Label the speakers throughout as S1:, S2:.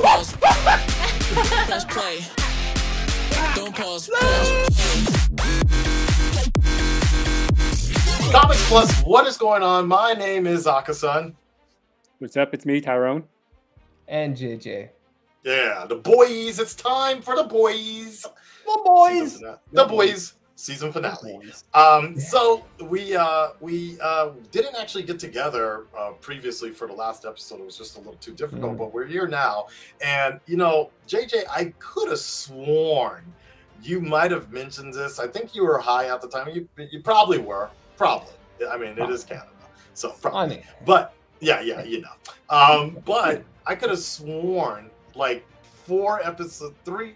S1: pause. Press play. Don't pause.
S2: Comics Plus, what is going on? My name is Akasan.
S3: What's up? It's me, Tyrone.
S4: And JJ.
S2: Yeah, the boys. It's time for the boys.
S4: The boys.
S2: Season The boys. Season finale. Um, so we uh, we uh, didn't actually get together uh, previously for the last episode. It was just a little too difficult,
S4: Mm.
S2: but we're here now. And you know, JJ, I could have sworn you might have mentioned this. I think you were high at the time. You you probably were. Probably. I mean, it is Canada, so probably.
S4: Funny.
S2: But yeah, yeah, you know. Um, but I could have sworn like four episodes, three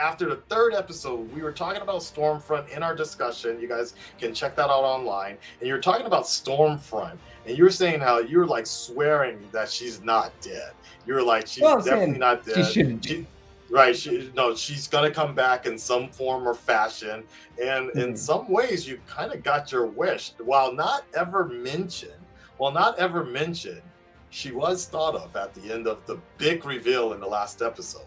S2: after the third episode, we were talking about Stormfront in our discussion. You guys can check that out online. And you're talking about Stormfront, and you were saying how you're like swearing that she's not dead. You're like she's
S4: Well,
S2: definitely not
S4: she
S2: dead.
S4: shouldn't be.
S2: She- right? She no, she's gonna come back in some form or fashion. And in
S4: Mhm.
S2: some ways, you kind of got your wish, while not ever mentioned. While not ever mentioned, she was thought of at the end of the big reveal in the last episode.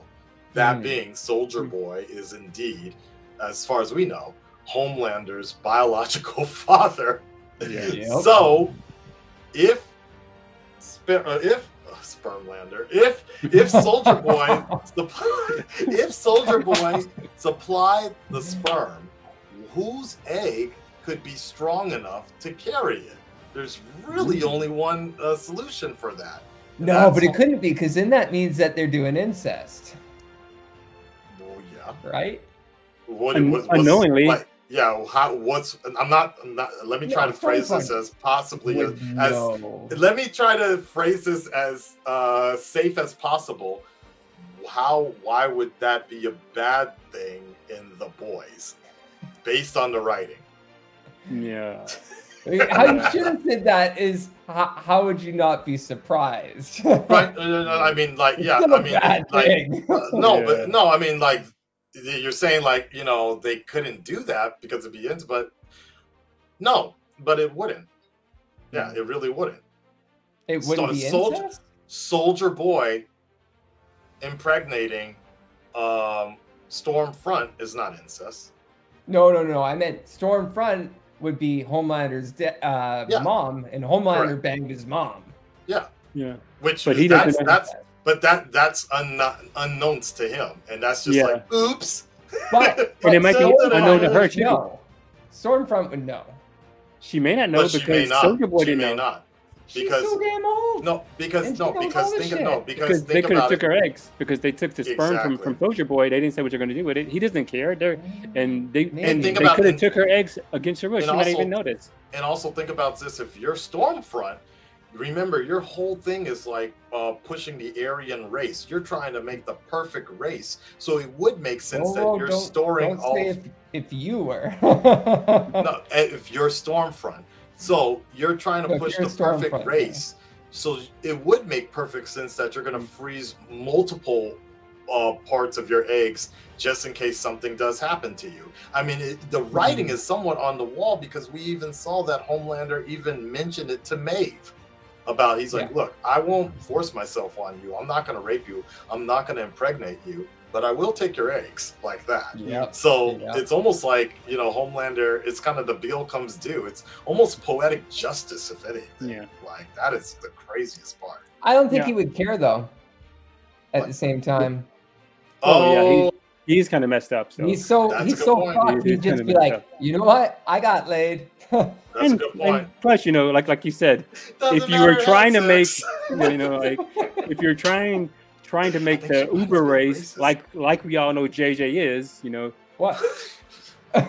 S2: That
S4: Mm.
S2: being Soldier Boy is indeed, as far as we know, Homelander's biological father.
S3: Yeah.
S4: Yep.
S2: So, if sper- uh, if uh, Spermlander, if if Soldier Boy if Soldier Boy supplied the sperm, whose egg could be strong enough to carry it? There's really only one uh, solution for that. and
S4: No, but it couldn't be because then that means that they're doing incest,
S2: Well, yeah.
S4: Right?
S2: What,
S3: Un-
S2: what-
S3: unknowingly.
S2: like, yeah. How? What's? I'm not. I'm not. Let me try
S4: Yeah,
S2: to phrase this as possibly as,
S4: Would
S2: as
S4: know.
S2: let me try to phrase this as uh, safe as possible. How? Why would that be a bad thing in the boys, based on the writing?
S3: Yeah.
S4: How you should have said that is how, how would you not be surprised?
S2: Right? Uh, no, no, I mean, like, yeah.
S4: It's not
S2: I
S4: a
S2: mean, like, uh, no,
S3: Yeah.
S2: but no. I mean, like, you're saying like you know they couldn't do that because it'd be ins, but no, but it wouldn't. Yeah, it really wouldn't.
S4: it wouldn't
S2: So-
S4: be
S2: soldier-
S4: incest.
S2: Soldier Boy impregnating um, Stormfront is not incest.
S4: No, no, no. I meant Stormfront would be Homelander's de- uh,
S2: Yeah.
S4: mom, and Homelander
S2: Correct.
S4: banged his mom.
S2: Yeah,
S3: Yeah.
S2: which
S3: But he
S2: that's
S3: doesn't-
S2: that's but that that's un- unknowns to him, and that's just
S3: Yeah.
S2: like oops.
S4: But,
S3: And it might be unknown to her,
S4: would
S3: too.
S4: know. Stormfront would know.
S3: She may not know
S2: but she may
S3: because
S2: not.
S3: Soldier Boy
S2: she
S3: didn't
S2: may
S3: know.
S2: not.
S4: She's
S2: Because-
S4: so damn old.
S2: No, because no, because think of, no,
S4: shit.
S2: because,
S3: Because they could have took
S2: it.
S3: her eggs because they took the sperm from, from Soldier Boy. They didn't say what they're going to do with it. He doesn't care. They're and they
S4: Maybe.
S3: and
S2: Think
S3: they could have took her eggs against her will. She
S2: and
S3: might
S2: also-
S3: even notice.
S2: and also think about this: if you're Stormfront, remember your whole thing is like uh, pushing the Aryan race. You're trying to make the perfect race, so it would make sense
S4: Oh,
S2: that you're
S4: don't,
S2: storing
S4: don't
S2: all.
S4: say if, if you were.
S2: no, if you're Stormfront, so you're trying to
S4: if
S2: push the perfect race. So it would make perfect sense that you're going to freeze multiple uh, parts of your eggs just in case something does happen to you. I mean, it, the writing is somewhat on the wall because we even saw that Homelander even mentioned it to Maeve about he's like,
S4: Yeah.
S2: look, I won't force myself on you. I'm not going to rape you. I'm not going to impregnate you, but I will take your eggs like that.
S4: Yep.
S2: So
S4: Yeah.
S2: it's almost like you know, Homelander. It's kind of the bill comes due. It's almost poetic justice, if anything.
S3: Yeah.
S2: Like that is the craziest part.
S4: I don't think
S3: Yeah.
S4: he would care though. At
S2: What?
S4: the same time,
S3: Oh, yeah,
S2: Oh,
S3: He's kind of messed up. So
S4: he's so
S2: That's
S4: he's so
S2: point.
S4: fucked.
S3: He-
S4: He'd just be like,
S3: up.
S4: you know what? I got laid.
S2: that's
S3: and,
S2: a good point.
S3: and plus, you know, like like you said,
S2: Doesn't
S3: if you were trying to
S2: that's
S3: make, you know, like if you're trying trying to make the Uber race,
S2: racist.
S3: like like we all know JJ is, you know,
S4: what?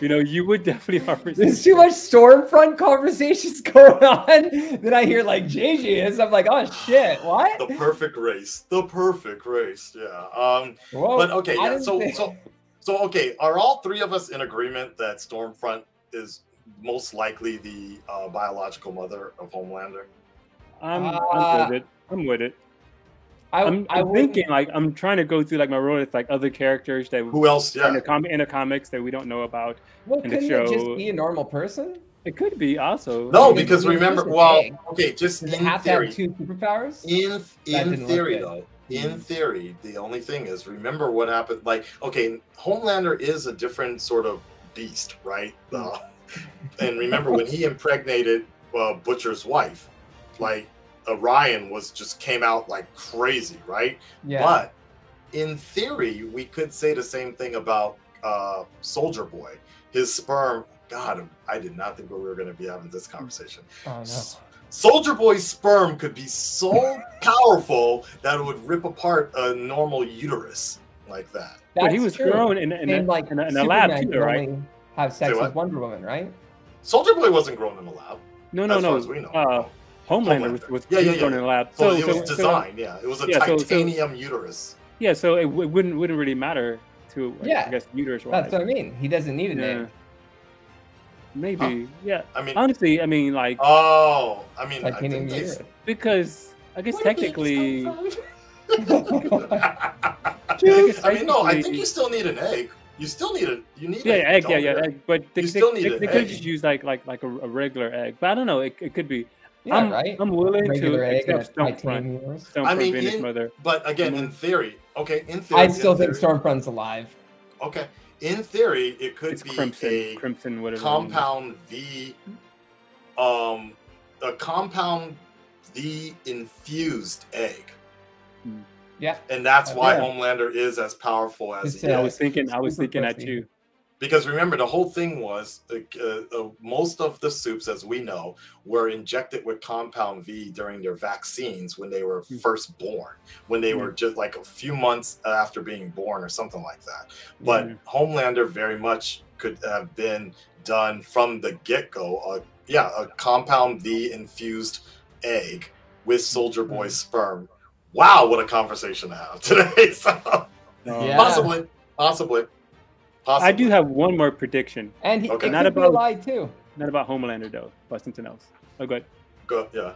S3: you know, you would definitely offer.
S4: There's too much Stormfront conversations going on that I hear like JJ is. I'm like, oh shit, what?
S2: the perfect race. The perfect race. Yeah. Um.
S4: Whoa,
S2: But okay. Yeah. So
S4: think-
S2: so so okay. Are all three of us in agreement that Stormfront is most likely the uh, biological mother of Homelander?
S3: I'm,
S4: Uh,
S3: I'm with it. I'm with it.
S4: I,
S3: I'm,
S4: I
S3: I'm thinking like I'm trying to go through like my role with like other characters that
S2: Who else?
S3: in
S2: Yeah.
S3: the com- in the comics that we don't know about.
S4: Well,
S3: in the
S4: couldn't it just be a normal person?
S3: It could be also.
S2: No,
S4: I mean,
S2: because remember, well,
S4: thing.
S2: okay, just
S4: Does
S2: in
S4: have
S2: theory,
S4: to have two superpowers?
S2: in in theory though, in theory, the only thing is remember what happened. Like, okay, Homelander is a different sort of beast, right? Uh, and remember when he impregnated uh, Butcher's wife, like Orion was just came out like crazy, right?
S4: Yeah.
S2: But in theory, we could say the same thing about uh, Soldier Boy. His sperm. God, I did not think we were going to be having this conversation.
S4: oh no.
S2: Soldier Boy's sperm could be so powerful that it would rip apart a normal uterus like that.
S3: but he was
S4: true.
S3: grown in, in, a,
S4: like
S3: in, a, in a lab too, right?
S4: Have sex with? Wonder Woman, right?
S2: Soldier Boy wasn't grown in a lab.
S3: No, no,
S2: as far
S3: no.
S2: as we know.
S3: Uh, Homelander was,
S2: Homelander.
S3: was,
S2: Yeah,
S3: he
S2: yeah,
S3: was grown
S2: yeah.
S3: in a lab.
S2: So,
S3: So,
S2: it was
S3: so- so-
S2: designed, yeah. It was a
S3: Yeah, so- so-
S2: titanium uterus.
S3: yeah, so it, w- wouldn't wouldn't really matter to I
S4: Yeah.
S3: guess uterus
S4: That's what I mean. He doesn't need an
S3: Yeah.
S4: egg.
S3: Maybe, yeah.
S2: I mean,
S3: Honestly, I mean, like
S2: oh, I mean,
S4: Titanium
S2: think they,
S4: uterus.
S3: because I guess
S2: Where
S3: technically,
S2: come from? I mean, no, I think you still need an egg. You still need a, you need
S3: yeah,
S2: an
S3: egg, yeah, yeah, egg. But they,
S2: You
S3: they,
S2: still need
S3: they,
S2: an
S3: they could just use like like like a, a regular egg. But I don't know. It, it could be.
S4: Yeah,
S3: I'm,
S4: right.
S3: I'm willing
S4: Regular
S3: to
S4: egg and a
S3: accept Stormfront. Stormfront
S2: I mean,
S3: being his
S2: in-
S3: mother.
S2: But again, in theory, okay, in theory,
S4: I still think
S2: theory-
S4: Stormfront's alive.
S2: Okay, in theory, it could
S3: It's
S2: be
S3: Crimson,
S2: a
S3: Crimson, whatever.
S2: compound V, um, a compound V infused egg,
S4: Yeah.
S2: and that's why
S4: Yeah.
S2: Homelander is as powerful as
S4: It's,
S2: he
S3: I
S4: uh,
S2: is.
S3: was thinking. I was thinking that
S4: pussy.
S3: too.
S2: Because remember, the whole thing was uh, uh, most of the soups, as we know, were injected with compound V during their vaccines when they were
S3: Hmm.
S2: first born, when they were just like a few months after being born or something like that. But
S3: Yeah.
S2: Homelander very much could have been done from the get go. Uh, yeah, a compound V infused egg with Soldier Boy's sperm. Wow, what a conversation to have today. so,
S4: Yeah.
S2: Possibly, possibly, possibly.
S3: I do have one more prediction.
S4: And he,
S2: Okay.
S4: it
S3: Not
S4: could be a
S3: about-
S4: lie too.
S3: Not about Homelander though, but something else. Oh, good.
S2: Go, yeah.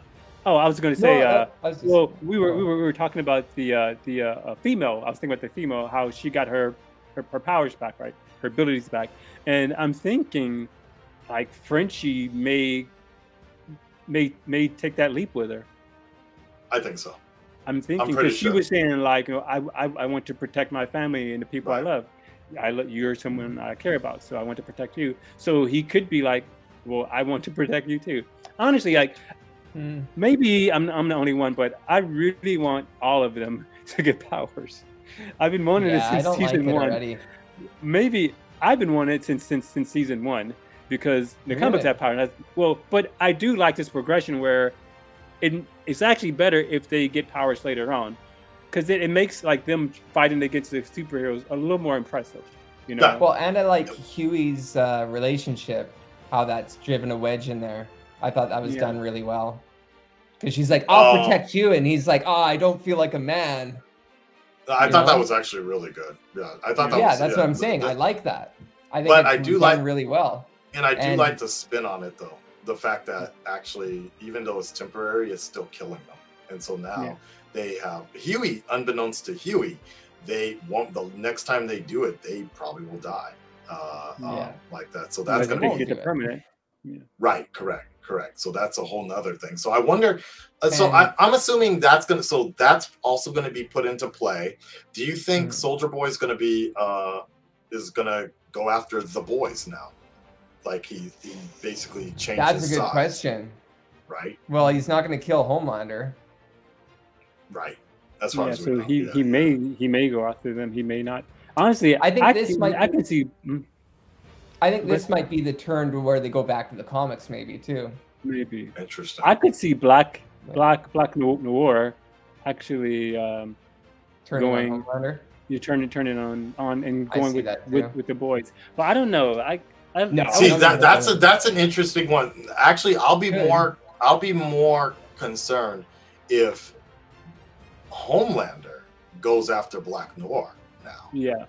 S3: Oh, I was going to say.
S4: No,
S3: uh,
S4: I was just-
S3: Well, we were, we were we were talking about the uh, the uh, female. I was thinking about the female, how she got her, her her powers back, right? Her abilities back, and I'm thinking, like Frenchie may may may take that leap with her.
S2: I think so.
S3: I'm thinking
S2: pretty
S3: because she
S2: sure.
S3: was saying like, you know, I, I I want to protect my family and the people I love. I lo- you're someone I care about, so I want to protect you. So he could be like, well, I want to protect you too. Honestly, like
S4: Hmm.
S3: maybe I'm I'm the only one, but I really want all of them to get powers. I've been wanting
S4: yeah,
S3: it since
S4: like
S3: season
S4: it
S3: one.
S4: already.
S3: Maybe I've been wanting it since since since season one because the comics
S4: Really?
S3: have power. Well, but I do like this progression where it it's actually better if they get powers later on because it, it makes like them fighting against the superheroes a little more impressive. You know?
S4: Well, and I like Huey's uh, relationship, how that's driven a wedge in there. I thought that was
S3: Yeah.
S4: done really well. Because she's like, I'll
S2: Oh.
S4: protect you. And he's like, oh, I don't feel like a man.
S2: I
S4: You
S2: thought that was actually really good. Yeah, I thought that
S4: yeah,
S2: was.
S4: that's what I'm saying. I like that. I think
S2: But
S4: it's
S2: I do like-
S4: really well.
S2: and I do
S4: and-
S2: like the spin on it though. The fact that actually, even though it's temporary, it's still killing them. And so now
S3: Yeah.
S2: They have Huey, unbeknownst to Huey, they won't. The next time they do it, they probably will die. Uh, um, like that. So that's gonna be
S3: get the
S4: do
S3: permanent.
S2: Right, correct, correct. So that's a whole nother thing. So I wonder. Uh, so I, I'm assuming that's gonna. So that's also gonna be put into play. Do you think
S4: Mhm.
S2: Soldier Boy is gonna be uh is gonna go after the boys now? Like he he basically changed.
S4: That's a good
S2: size,
S4: question.
S2: Right,
S4: Well, he's not going to kill Homelander.
S2: Right. That's far
S3: Yeah,
S2: as
S3: so
S2: know,
S3: he
S2: yeah.
S3: he may he may go after them. He may not. Honestly,
S4: I think this
S3: can,
S4: might
S3: I can see mm,
S4: I think this
S3: But-
S4: might be the turn to where they go back to the comics, maybe too.
S3: maybe.
S2: interesting.
S3: I could see Black Black Black No- Noir actually um,
S4: Turning
S3: Going- you turn it turn it on on and going with,
S4: that
S3: with with the boys. But I don't know. I I
S4: No,
S3: I
S2: See
S3: would-
S2: that that's a that's an interesting one. Actually, I'll be
S4: Good.
S2: more I'll be more concerned if Homelander goes after Black Noir now
S3: yeah.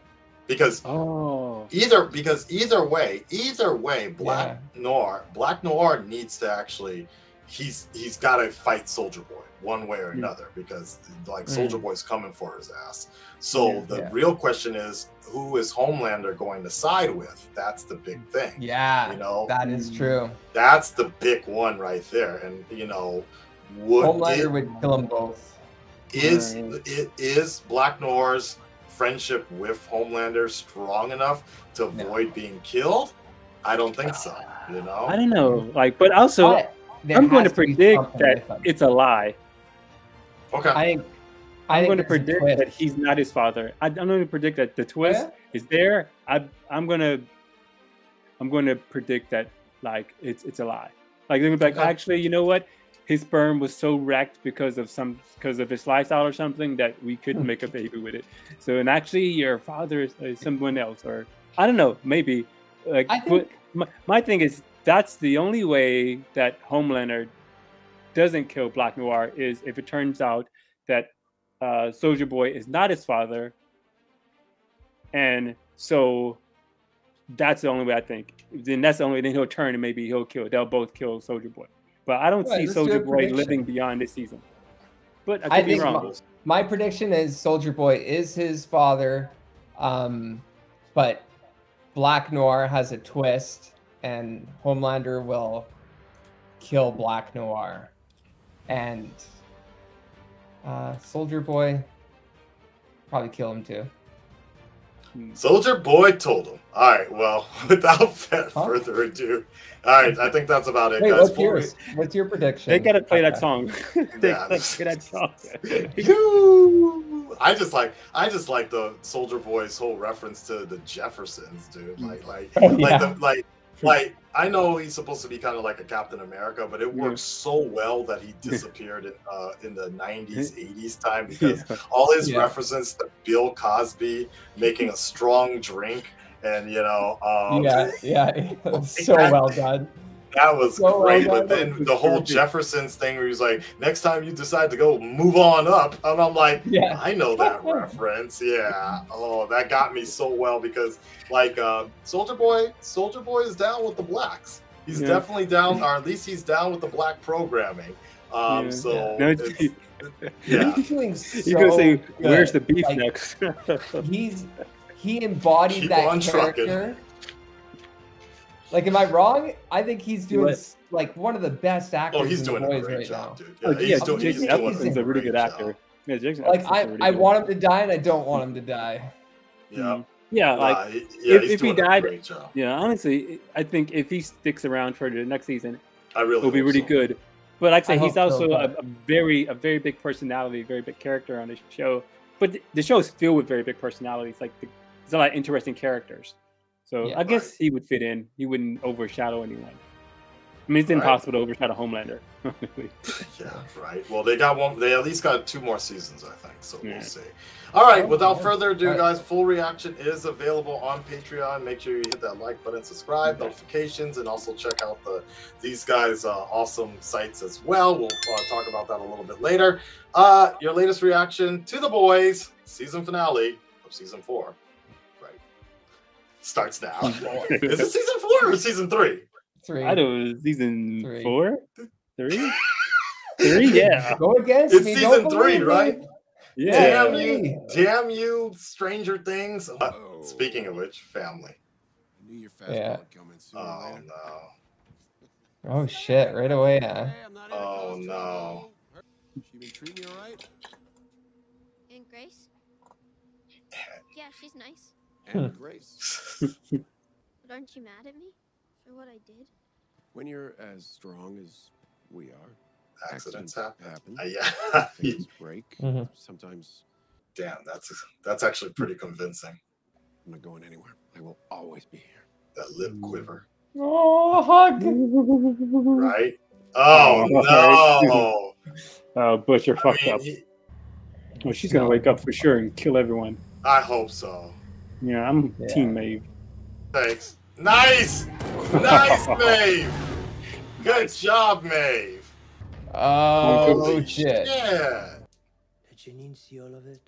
S2: because
S3: Oh.
S2: either because either way either way black noir black noir needs to actually he's he's got to fight soldier boy one way or
S3: Mm.
S2: another because like
S4: Mm.
S2: soldier boy's coming for his ass so
S3: Yeah.
S2: the
S4: Yeah.
S2: real question is who is homelander going to side with that's the big thing
S4: Yeah,
S2: you know
S4: that is
S3: Mm.
S4: true.
S2: that's the big one right there and you know would
S4: Homelander
S2: it-
S4: would kill them both.
S2: Is
S3: Right.
S2: it is Black Noir's friendship with Homelander strong enough to
S4: No.
S2: avoid being killed? I don't think so. You know.
S3: I don't know. Like, but also,
S4: But
S3: I'm going to
S4: has
S3: predict that it's a lie.
S2: Okay.
S4: I, I
S3: I'm
S4: think
S3: going to predict that he's not his father. I, I'm going to predict that the twist
S4: Yeah?
S3: is there. I, I'm going to, I'm going to predict that like it's it's a lie. Like they're gonna be like,
S2: Okay.
S3: actually, you know what? His sperm was so wrecked because of some because of his lifestyle or something that we couldn't make a baby with it. So and actually, your father is, is someone else, or I don't know, maybe. Like,
S4: I think-
S3: my, my thing is that's the only way that Homelander doesn't kill Black Noir is if it turns out that uh, Soldier Boy is not his father, and so that's the only way I think. Then that's the only way. Then he'll turn and maybe he'll kill. They'll both kill Soldier Boy. But I don't
S4: Right,
S3: see
S4: let's do
S3: Soldier Boy living beyond this season. But I could
S4: I
S3: be
S4: think
S3: wrong.
S4: My prediction is Soldier Boy is his father, um, but Black Noir has a twist, and Homelander will kill Black Noir, and uh, Soldier Boy probably kill him too.
S2: Soldier Boy told him. All right. Well, without
S4: Huh?
S2: further ado, all right. I think that's about it,
S4: Wait,
S2: guys.
S4: what's
S2: Before
S4: yours? What's your prediction?
S3: They gotta play that song. they
S2: Yeah.
S3: gotta play that song.
S2: I just like I just like the Soldier Boy's whole reference to the Jeffersons, dude. Like like
S4: Oh,
S2: like
S4: yeah.
S2: the, like like I know he's supposed to be kind of like a Captain America, but it
S3: Yeah.
S2: works so well that he disappeared in uh in the 90s, 80s time because
S3: Yeah.
S2: all his
S4: Yeah.
S2: references to Bill Cosby making a strong drink and you know um
S4: yeah, yeah, so well done.
S2: That was
S4: So
S2: great, but then the whole Jeffersons thing where he's like, next time you decide to go, move on up. And I'm like,
S4: Yeah.
S2: I know that reference. Yeah. Oh, that got me so well because, like, uh, Soldier Boy, Soldier Boy is down with the blacks. He's
S3: Yeah.
S2: definitely down, or at least he's down with the black programming. Um,
S3: Yeah.
S2: so
S3: No,
S2: it's,
S3: it's-
S2: yeah.
S4: He's doing so
S3: You're gonna say,
S4: good.
S3: "Where's the beef
S4: Like,
S3: next?"
S4: he's he embodied
S2: Keep
S4: that
S2: character. trucking.
S4: Character. Like, am I wrong? I think he's doing
S3: What?
S4: like one of the best actors.
S2: Oh, he's doing a
S4: boys
S2: great
S4: right
S2: job,
S4: now.
S2: dude.
S3: Oh,
S2: Yeah, he's
S3: yeah,
S2: doing, he's
S3: Jason
S2: doing
S3: Ellison's a really
S2: great
S3: good
S2: job.
S3: actor. Yeah, Jason
S4: Like,
S3: Ellison's a
S4: I,
S3: really
S4: I
S3: good
S4: want him to die, and I don't want him to die.
S2: Yeah.
S3: Yeah, like
S2: Uh, yeah,
S3: if-
S2: he's
S3: if he
S2: doing a
S3: died-
S2: great job.
S3: yeah. Honestly, I think if he sticks around for the next season,
S2: I really
S3: it'll be really
S2: so.
S3: good. But like I
S4: I
S3: say, he's
S4: hope so,
S3: also a, a very, a very big personality, very big character on the show. But the, the show is filled with very big personalities. Like the, there's a lot of interesting characters. So
S4: Yeah.
S3: I guess he would fit in. He wouldn't overshadow anyone. I mean, it's
S2: Right.
S3: impossible to overshadow Homelander.
S2: Yeah, right. Well, they got one. They at least got two more seasons, I think. So
S3: Yeah.
S2: we'll see. All right.
S4: Oh,
S2: Without
S4: yeah.
S2: further ado,
S4: Right.
S2: guys, full reaction is available on Patreon. Make sure you hit that like button, subscribe,
S3: Okay.
S2: notifications, and also check out the these guys' uh, awesome sites as well. We'll uh, talk about that a little bit later. Uh, your latest reaction to the boys season finale of season four. Right. Starts now. is it season four or season three?
S4: Three.
S3: I don't know, season
S4: Three.
S3: four, three, three. Yeah,
S4: Go against
S2: It's
S4: me.
S2: season three,
S4: believe
S2: right?
S4: me.
S3: yeah.
S2: Damn you! Damn you! Stranger Things. Uh, speaking of which, family.
S5: I knew your fastball
S4: Yeah.
S5: would come in sooner
S2: Oh
S5: later.
S2: no!
S4: Oh shit! Right away, huh?
S5: Hey, I'm not
S2: Oh, no.
S5: She been treating you all right?
S6: And Grace? Yeah, she's nice.
S5: And Grace.
S6: But aren't you mad at me for what I did?
S5: When you're as strong as we are,
S2: Accidents happen.
S5: happen.
S2: Uh, yeah.
S5: Things break.
S4: Mhm.
S5: Sometimes
S2: Damn, that's that's actually pretty convincing.
S5: I'm not going anywhere. I will always be here.
S2: That lip quiver,
S4: Oh, hug.
S2: right? Oh no!
S3: Oh, Butcher
S2: I,
S3: fucked
S2: mean,
S3: up.
S2: he-
S3: Well, she's gonna wake up for sure and kill everyone.
S2: I hope so.
S3: Yeah, I'm
S4: Yeah.
S3: Team Maeve.
S2: Thanks. Nice, nice, Maeve. Good job, Maeve.
S4: Oh
S2: Holy
S4: shit!
S2: Yeah.
S7: Did Janine see all of it?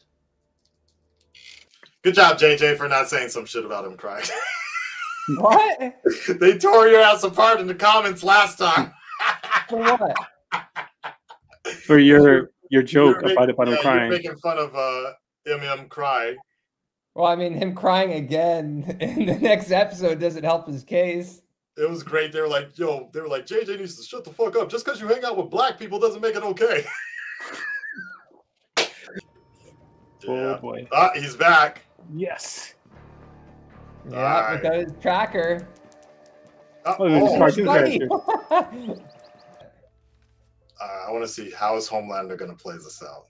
S2: Good job, JJ, for not saying some shit about him crying.
S4: What?
S2: they tore your ass apart in the comments last time.
S4: For what?
S3: For your your joke
S2: You're
S3: about
S2: making-
S3: about him
S2: yeah,
S3: crying.
S2: You're making fun of uh, MM cry.
S4: Well, I mean, him crying again in the next episode doesn't help his case.
S2: It was great. They were like, "Yo," they were like, "JJ needs to shut the fuck up. Just because you hang out with black people doesn't make it okay."
S3: Oh
S2: Yeah.
S3: boy.
S2: Ah, he's back.
S3: Yes.
S4: Yeah,
S2: Alright.
S4: without his tracker.
S2: Uh,
S3: Oh, there's
S2: oh,
S3: cartoon
S2: uh, I want to see how is Homelander going to play this out.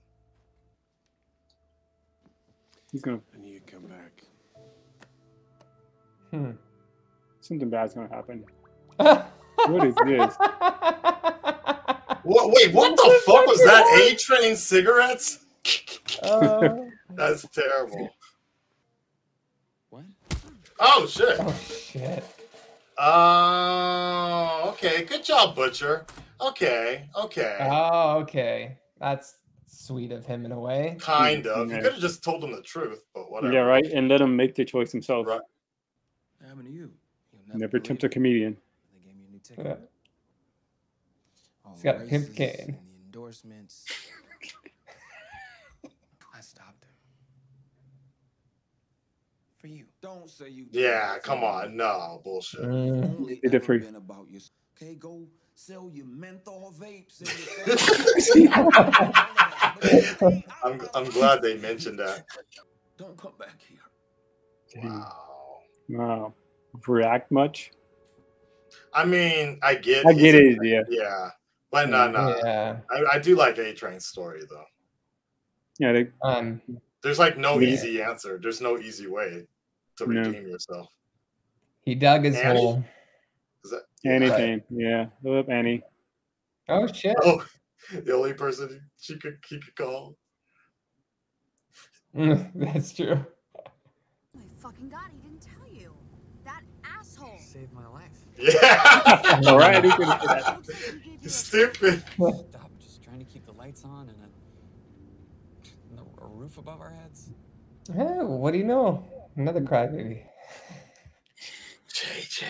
S3: He's gonna
S5: I need to come back.
S4: Hmm.
S3: something bad's gonna happen. What is this?
S2: What, wait, what the fuck was that? A train cigarettes?
S4: Oh,
S2: That's terrible.
S1: What?
S2: Oh shit.
S4: oh shit.
S2: Oh, okay. Good job, Butcher. Okay, okay.
S4: Oh, okay. That's sweet of him in a way.
S2: kind of. You could have just told him the truth, but whatever.
S3: Yeah, right. And let him make the choice himself.
S2: Right.
S1: What happened to you? You'll
S3: Never
S1: believe
S3: tempt a comedian.
S1: They gave me a new ticket.
S4: Yeah.
S1: All
S4: He's got a
S1: the
S4: pimp
S1: races
S4: cane.
S1: The endorsements. I stopped him. For you.
S8: Don't say you.
S2: Yeah, come on. No, bullshit.
S4: Mm.
S8: Only
S3: Did it
S8: ever been about you. Okay, go sell your menthol vapes. And
S2: I'm, I'm glad they mentioned that.
S8: Don't come back here.
S3: Dang.
S2: Wow.
S3: Wow. React much?
S2: I mean, I get.
S3: I get it. Yeah.
S2: Yeah, but no, no.
S4: Yeah.
S2: I, I do like A Train's story though.
S3: Yeah. They,
S4: Um.
S2: There's like no
S3: Yeah.
S2: easy answer. There's no easy way to
S3: No.
S2: redeem yourself.
S4: He dug his
S2: Annie?
S4: hole.
S2: Is that
S3: anything. Yeah. Look up Annie.
S4: Oh shit.
S2: Oh, the only person she could he could call.
S4: That's true.
S9: My fucking god, he didn't tell you. That asshole.
S7: Saved my life.
S2: Yeah,
S3: All right. I didn't get into that.
S9: Looks like he gave you a
S2: stupid.
S10: Stop just trying to keep the lights on and a, and a, a roof above our heads.
S4: Oh, what do you know? Another crybaby.
S2: JJ.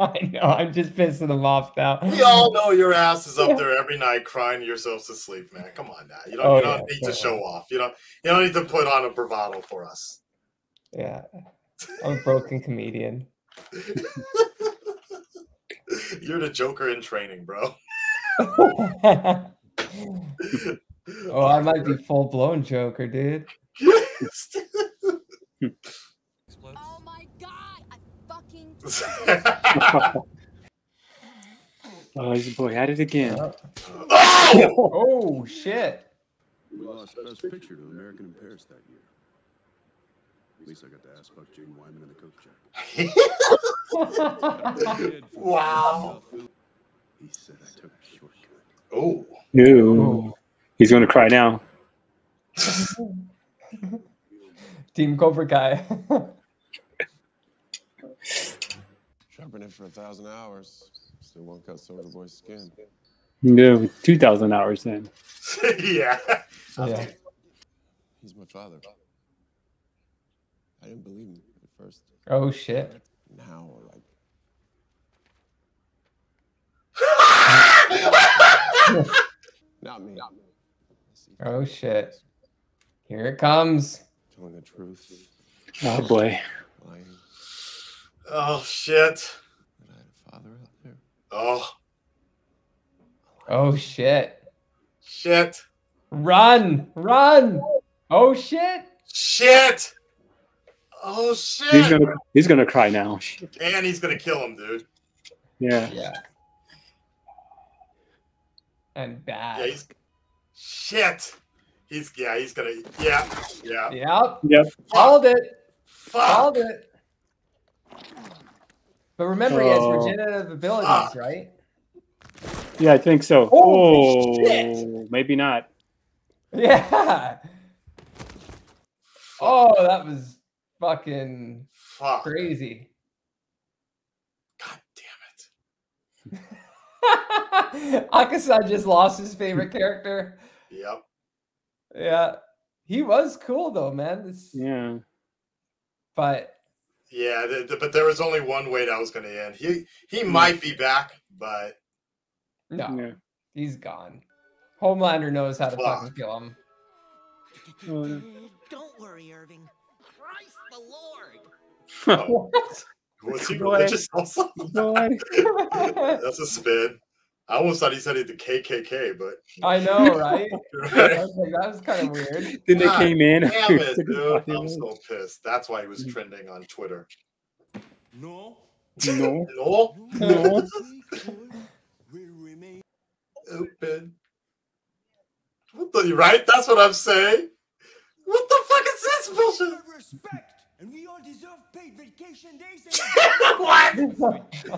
S4: I know. I'm just pissing them off now.
S2: We all know your ass is up there every night crying yourselves to sleep, man. Come on now. You don't,
S4: Oh,
S2: you don't
S4: yeah,
S2: need to show off. You don't you don't need to put on a bravado for us.
S4: Yeah. I'm a broken comedian.
S2: You're the Joker in training, bro.
S4: oh, I might be full blown Joker, dude.
S9: Oh my god, I fucking.
S3: Oh, this boy had it again.
S2: oh!
S4: Oh shit.
S5: We lost Best Picture to American in Paris that year. At least I got to ask Buck Jane Wyman in the coat check.
S2: wow.
S5: He said I took a shortcut.
S2: Oh.
S3: Ooh. Oh. He's gonna cry now.
S4: Team Cobra Kai.
S5: Sharpen it for a thousand hours. Still won't cut Soldier Boy's skin.
S3: No, two thousand hours then.
S2: yeah.
S4: yeah.
S5: He's my father. I didn't believe him at first.
S4: Oh shit.
S5: Now, like, not me. I see
S4: Oh shit. Here it comes.
S5: Telling the truth,
S3: Oh boy.
S5: lying.
S2: Oh shit.
S5: That I had a father out there.
S2: Oh
S4: Oh shit.
S2: shit.
S4: Run! Run! Oh shit!
S2: Shit. Oh shit.
S3: He's
S2: shit.
S3: gonna he's gonna cry now.
S2: And he's gonna kill him, dude.
S3: Yeah.
S4: Yeah. And
S2: Yeah,
S4: bad.
S2: he's shit. He's yeah, he's gonna yeah, yeah.
S4: Yep.
S3: Yep.
S4: Called it.
S2: Fuck.
S4: Called it. But remember, he has
S3: Oh.
S4: regenerative abilities,
S2: Fuck.
S4: right?
S3: Yeah, I think so.
S4: Holy
S3: oh,
S4: shit.
S3: maybe not.
S4: Yeah. Oh, that was fucking
S2: Fuck.
S4: crazy.
S2: God damn it.
S4: Akasan just lost his favorite character.
S2: Yep.
S4: Yeah. He was cool though, man. This,
S3: Yeah.
S4: but
S2: Yeah, th- th- but there was only one way that was gonna end. He he might be back, but
S4: no,
S3: Yeah.
S4: he's gone. Homelander knows how to
S2: Fuck.
S4: fucking kill him.
S11: Don't worry, Irving. Christ the Lord.
S2: oh, was he
S3: Boy.
S2: religious also? That's a spin. I almost thought he said it to KKK, but
S4: I know, right? I was like, that was kind of weird.
S3: Then they
S2: God
S3: came in.
S2: Damn it, dude! I'm so pissed. That's why he was trending on Twitter.
S8: No.
S3: No.
S2: No,
S3: No.
S8: Will remain.
S2: open. What the right? That's what I'm saying. What the fuck is this bullshit?
S8: Respect, and we all deserve paid vacation days.
S2: what?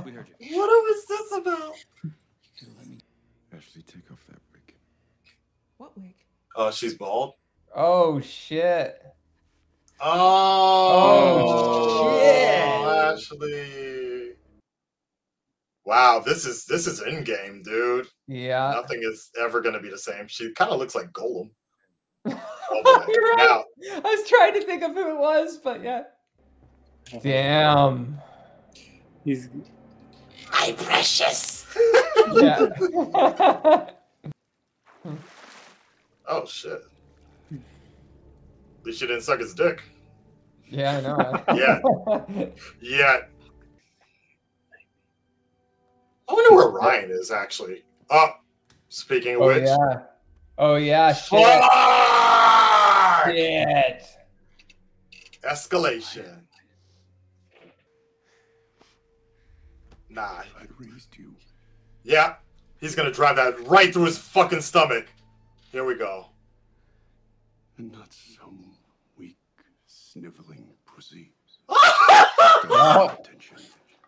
S10: We heard you.
S2: What was this about?
S5: Ashley, take off that wig.
S12: What wig?
S2: Oh, she's bald.
S4: Oh shit.
S2: Oh, oh,
S4: shit.
S2: Ashley. Wow, this is this is in game, dude.
S4: Yeah.
S2: Nothing is ever gonna be the same. She kind of looks like Gollum.
S4: You're
S2: Oh,
S4: right.
S2: Now,
S4: I was trying to think of who it was, but yeah. Damn.
S3: He's
S2: my precious.
S4: Yeah.
S2: oh shit. At least you didn't suck his dick.
S4: yeah, I know.
S2: Yeah. Yeah. I wonder where Ryan is actually. Oh, speaking of
S4: oh
S2: which.
S4: yeah. Oh yeah. Shit.
S2: Fuck!
S4: Shit.
S2: Escalation. Nah.
S5: I raised you.
S2: Yeah. He's gonna drive that right through his fucking stomach. Here we go.
S5: And not some weak, sniveling pussy.
S4: Oh.
S5: Attention.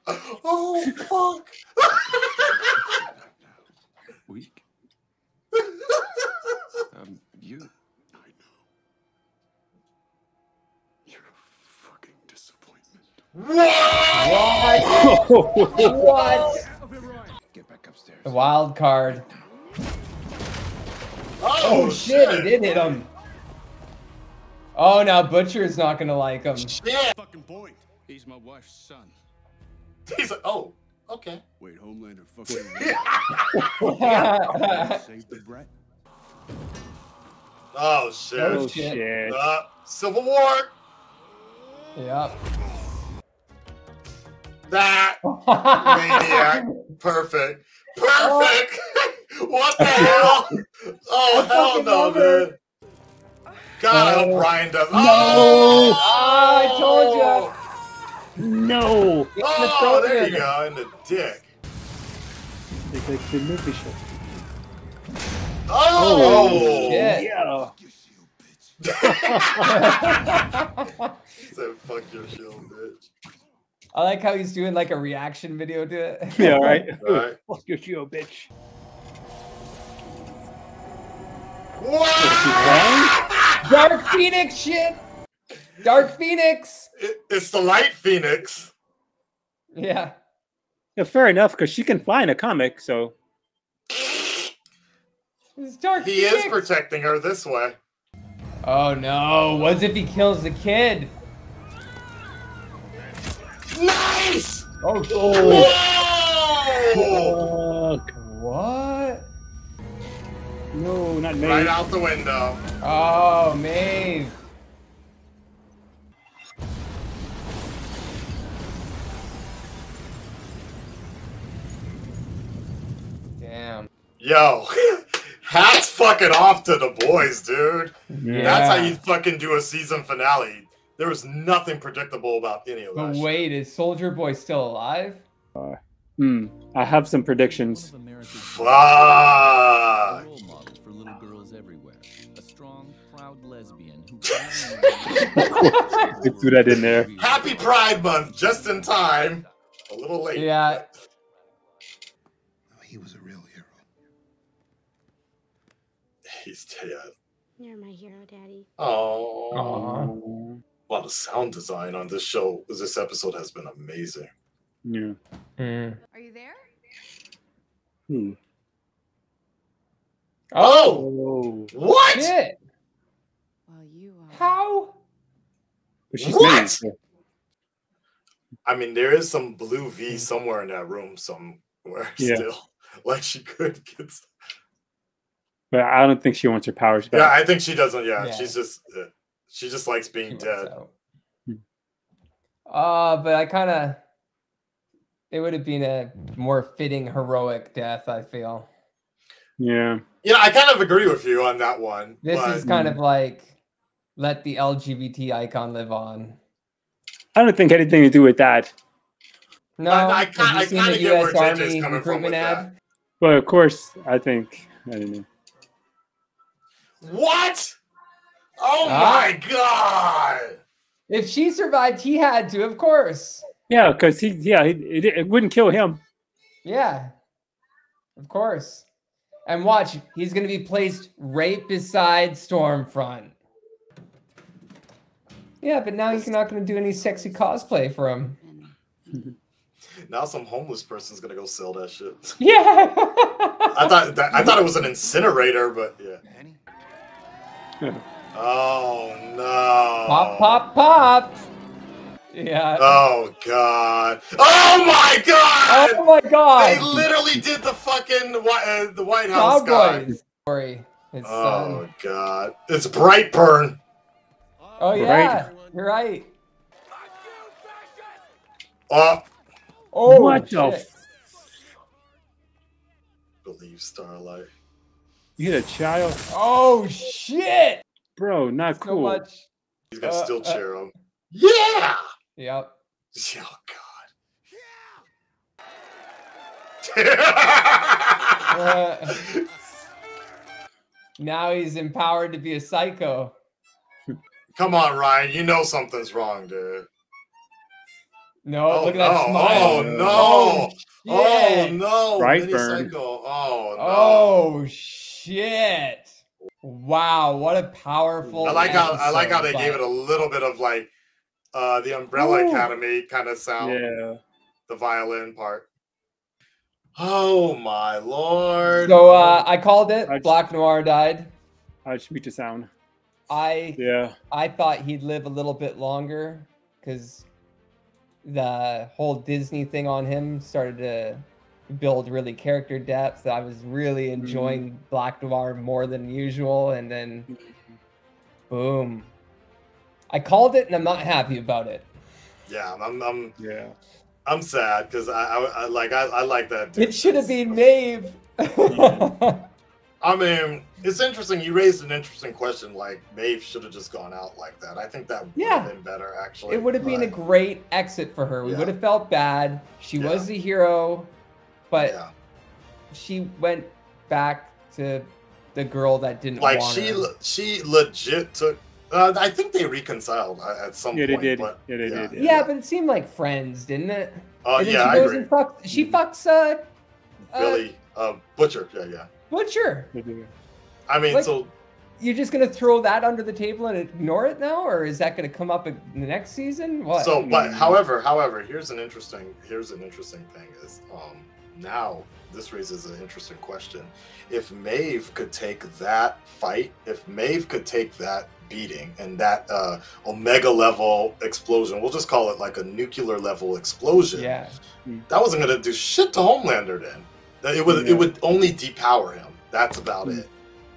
S2: Oh fuck.
S5: Weak? Um, you. I know. You're a fucking disappointment.
S2: What?
S4: What?
S5: Get back upstairs.
S4: The wild card.
S2: Oh,
S4: Oh shit, he did hit him. Oh, now Butcher's not gonna like him.
S2: Shit.
S5: Fucking point. He's my wife's son.
S2: He's like, oh, okay.
S5: Wait, Homelander fucking saved the brat.
S2: Oh shit.
S3: oh
S4: shit.
S3: shit.
S2: Uh, Civil War.
S4: Yep.
S2: That maniac. Perfect. Perfect. what the hell? Oh hell no,
S4: love it.
S2: dude. God, I
S4: No.
S2: hope Ryan does.
S3: No.
S2: Oh,
S4: Ah, I told you.
S3: No.
S2: Oh, there you go, in the dick.
S3: It's like the movie show.
S2: Oh,
S4: shit.
S3: Yeah.
S2: Said, fuck your shield, bitch.
S4: I like how he's doing like a reaction video to it.
S3: Yeah, right.
S2: Right.
S3: Fuck your show, bitch.
S2: What?
S4: Dark Phoenix shit. Dark Phoenix.
S2: It- It's the Light Phoenix.
S4: Yeah.
S3: Yeah, fair enough, because she can fly in a comic, so
S4: It's Dark
S2: He
S4: Phoenix.
S2: is protecting her this way.
S4: oh no. What if he kills the kid?
S2: Nice!
S4: Oh,
S2: Whoa!
S3: Fuck.
S4: what?
S3: No, not me.
S2: Right out the window.
S4: Oh, Maeve. Damn.
S2: Yo, hats fucking off to the boys, dude.
S3: Yeah.
S2: That's how you fucking do a season finale. There was nothing predictable about any of that.
S4: But
S2: shit.
S4: wait, is Soldier Boy still alive?
S3: Hmm. I have some predictions.
S2: Fuck.
S13: role model for little girls everywhere. A strong, proud lesbian who.
S3: Let's that in there.
S2: Happy Pride Month, just in time. A little late.
S4: Yeah.
S5: He was a real hero.
S2: He's dead.
S6: You're my hero, Daddy.
S2: Oh.
S4: Aw.
S2: Wow, the sound design on this show, this episode has been amazing.
S3: Yeah.
S4: Mm.
S9: Are you there?
S3: Hmm.
S2: Oh,
S3: Oh.
S2: what?
S4: Shit.
S12: Well, you are.
S4: How?
S3: She's
S2: What?
S3: made, so-
S2: I mean, there is some blue V somewhere in that room somewhere
S3: Yeah.
S2: still. Like she could get. s-
S3: But I don't think she wants her powers back.
S2: Yeah, I think she doesn't. Yeah,
S4: Yeah.
S2: she's just. uh, she just likes being dead.
S4: out.
S3: Hmm.
S4: Uh, but I kind of. It would have been a more fitting heroic death, I feel.
S3: Yeah.
S2: Yeah, I kind of agree with you on that one.
S4: This
S2: but-
S4: is kind of like let the LGBT icon live on.
S3: I don't think anything to do with that.
S4: No,
S2: I
S4: have
S2: ki- I
S4: you seen
S2: kinda
S4: the
S2: get
S4: U.S.
S2: JJ's
S4: Army
S2: coming from
S4: recruitment
S2: with
S4: ad?
S3: But of course, I think I don't know.
S2: What? Oh
S4: Ah.
S2: my god!
S4: If she survived, he had to, of course.
S3: Yeah, because he, yeah, he, it, it wouldn't kill him.
S4: Yeah, of course. And watch, he's going to be placed right beside Stormfront. Yeah, but now you're not going to do any sexy cosplay for him.
S2: Now some homeless person's gonna go sell that shit.
S4: Yeah.
S2: I thought that, I thought it was an incinerator, but yeah. Oh no!
S4: Pop, pop, pop. Yeah.
S2: Oh god! Oh my god!
S4: Oh my god!
S2: They literally did the fucking uh, the White House guy.
S4: Cowboys. Story. It's,
S2: Oh
S4: um,
S2: god! It's Brightburn.
S4: oh yeah, you're right.
S2: Oh,
S4: Oh,
S3: what the?
S4: shit.
S3: F-
S2: believe Starlight.
S3: you hit a child,
S4: Oh shit!
S3: Bro. Not
S4: So
S3: cool.
S4: much.
S2: He's gonna
S4: Uh,
S2: still
S4: uh,
S2: cheer him. Yeah!
S4: Yep.
S2: Oh
S4: Uh,
S2: god.
S4: now he's empowered to be a psycho.
S2: Come on, Ryan. You know something's wrong, dude.
S4: No,
S2: Oh,
S4: look at that
S2: no.
S4: smile.
S2: Oh, no. Oh
S4: shit.
S2: no!
S3: Brightburn.
S2: Mini Psycho. Oh no!
S4: Oh shit! Wow, what a powerful.
S2: I like how I like how they
S4: episode,
S2: gave it a little bit of like uh the Umbrella
S4: Ooh.
S2: Academy kind of sound,
S3: Yeah.
S2: the violin part. Oh my lord!
S4: So uh, I called it.
S3: I-
S4: Black Noir died.
S3: I just beat the sound.
S4: I
S3: Yeah.
S4: I thought he'd live a little bit longer because the whole Disney thing on him started to build really character depth. I was really
S3: Mm-hmm.
S4: enjoying Black Noir more than usual, and then boom. I called it, and I'm not happy about it.
S2: yeah, I'm I'm
S3: Yeah.
S2: I'm sad because I, I I like I, I like that. dude.
S4: It should have been Maeve.
S2: I mean, it's interesting. You raised an interesting question. Like Maeve should have just gone out like that. I think that would
S4: Yeah.
S2: have been better actually.
S4: it would have been a great exit for her. We
S2: Yeah.
S4: would have felt bad. She was the hero, but
S2: yeah.
S4: she went back to the girl that didn't
S2: like
S4: want
S2: she
S4: her.
S2: le- she legit took. Uh, I think they reconciled uh, at some
S3: Yeah, they
S2: point.
S3: did.
S2: But,
S3: Yeah, they
S2: yeah.
S3: did.
S4: Yeah, but it seemed like friends, didn't it?
S2: Oh
S4: and then
S2: yeah,
S4: she
S2: I
S4: goes
S2: agree.
S4: and fucks. She fucks uh, uh
S2: Billy uh, Butcher. Yeah, yeah.
S4: Butcher.
S2: I mean,
S4: Like-
S2: so
S4: You're just gonna throw that under the table and ignore it now, or is that gonna come up in the next season? What?
S2: so, but however, however, here's an interesting here's an interesting thing is um now this raises an interesting question. If Maeve could take that fight, if Maeve could take that beating and that uh omega level explosion, we'll just call it like a nuclear level explosion.
S4: yeah.
S2: that wasn't gonna do shit to Homelander then. It would
S3: Yeah.
S2: it would only depower him. That's about
S3: Mm.
S2: it.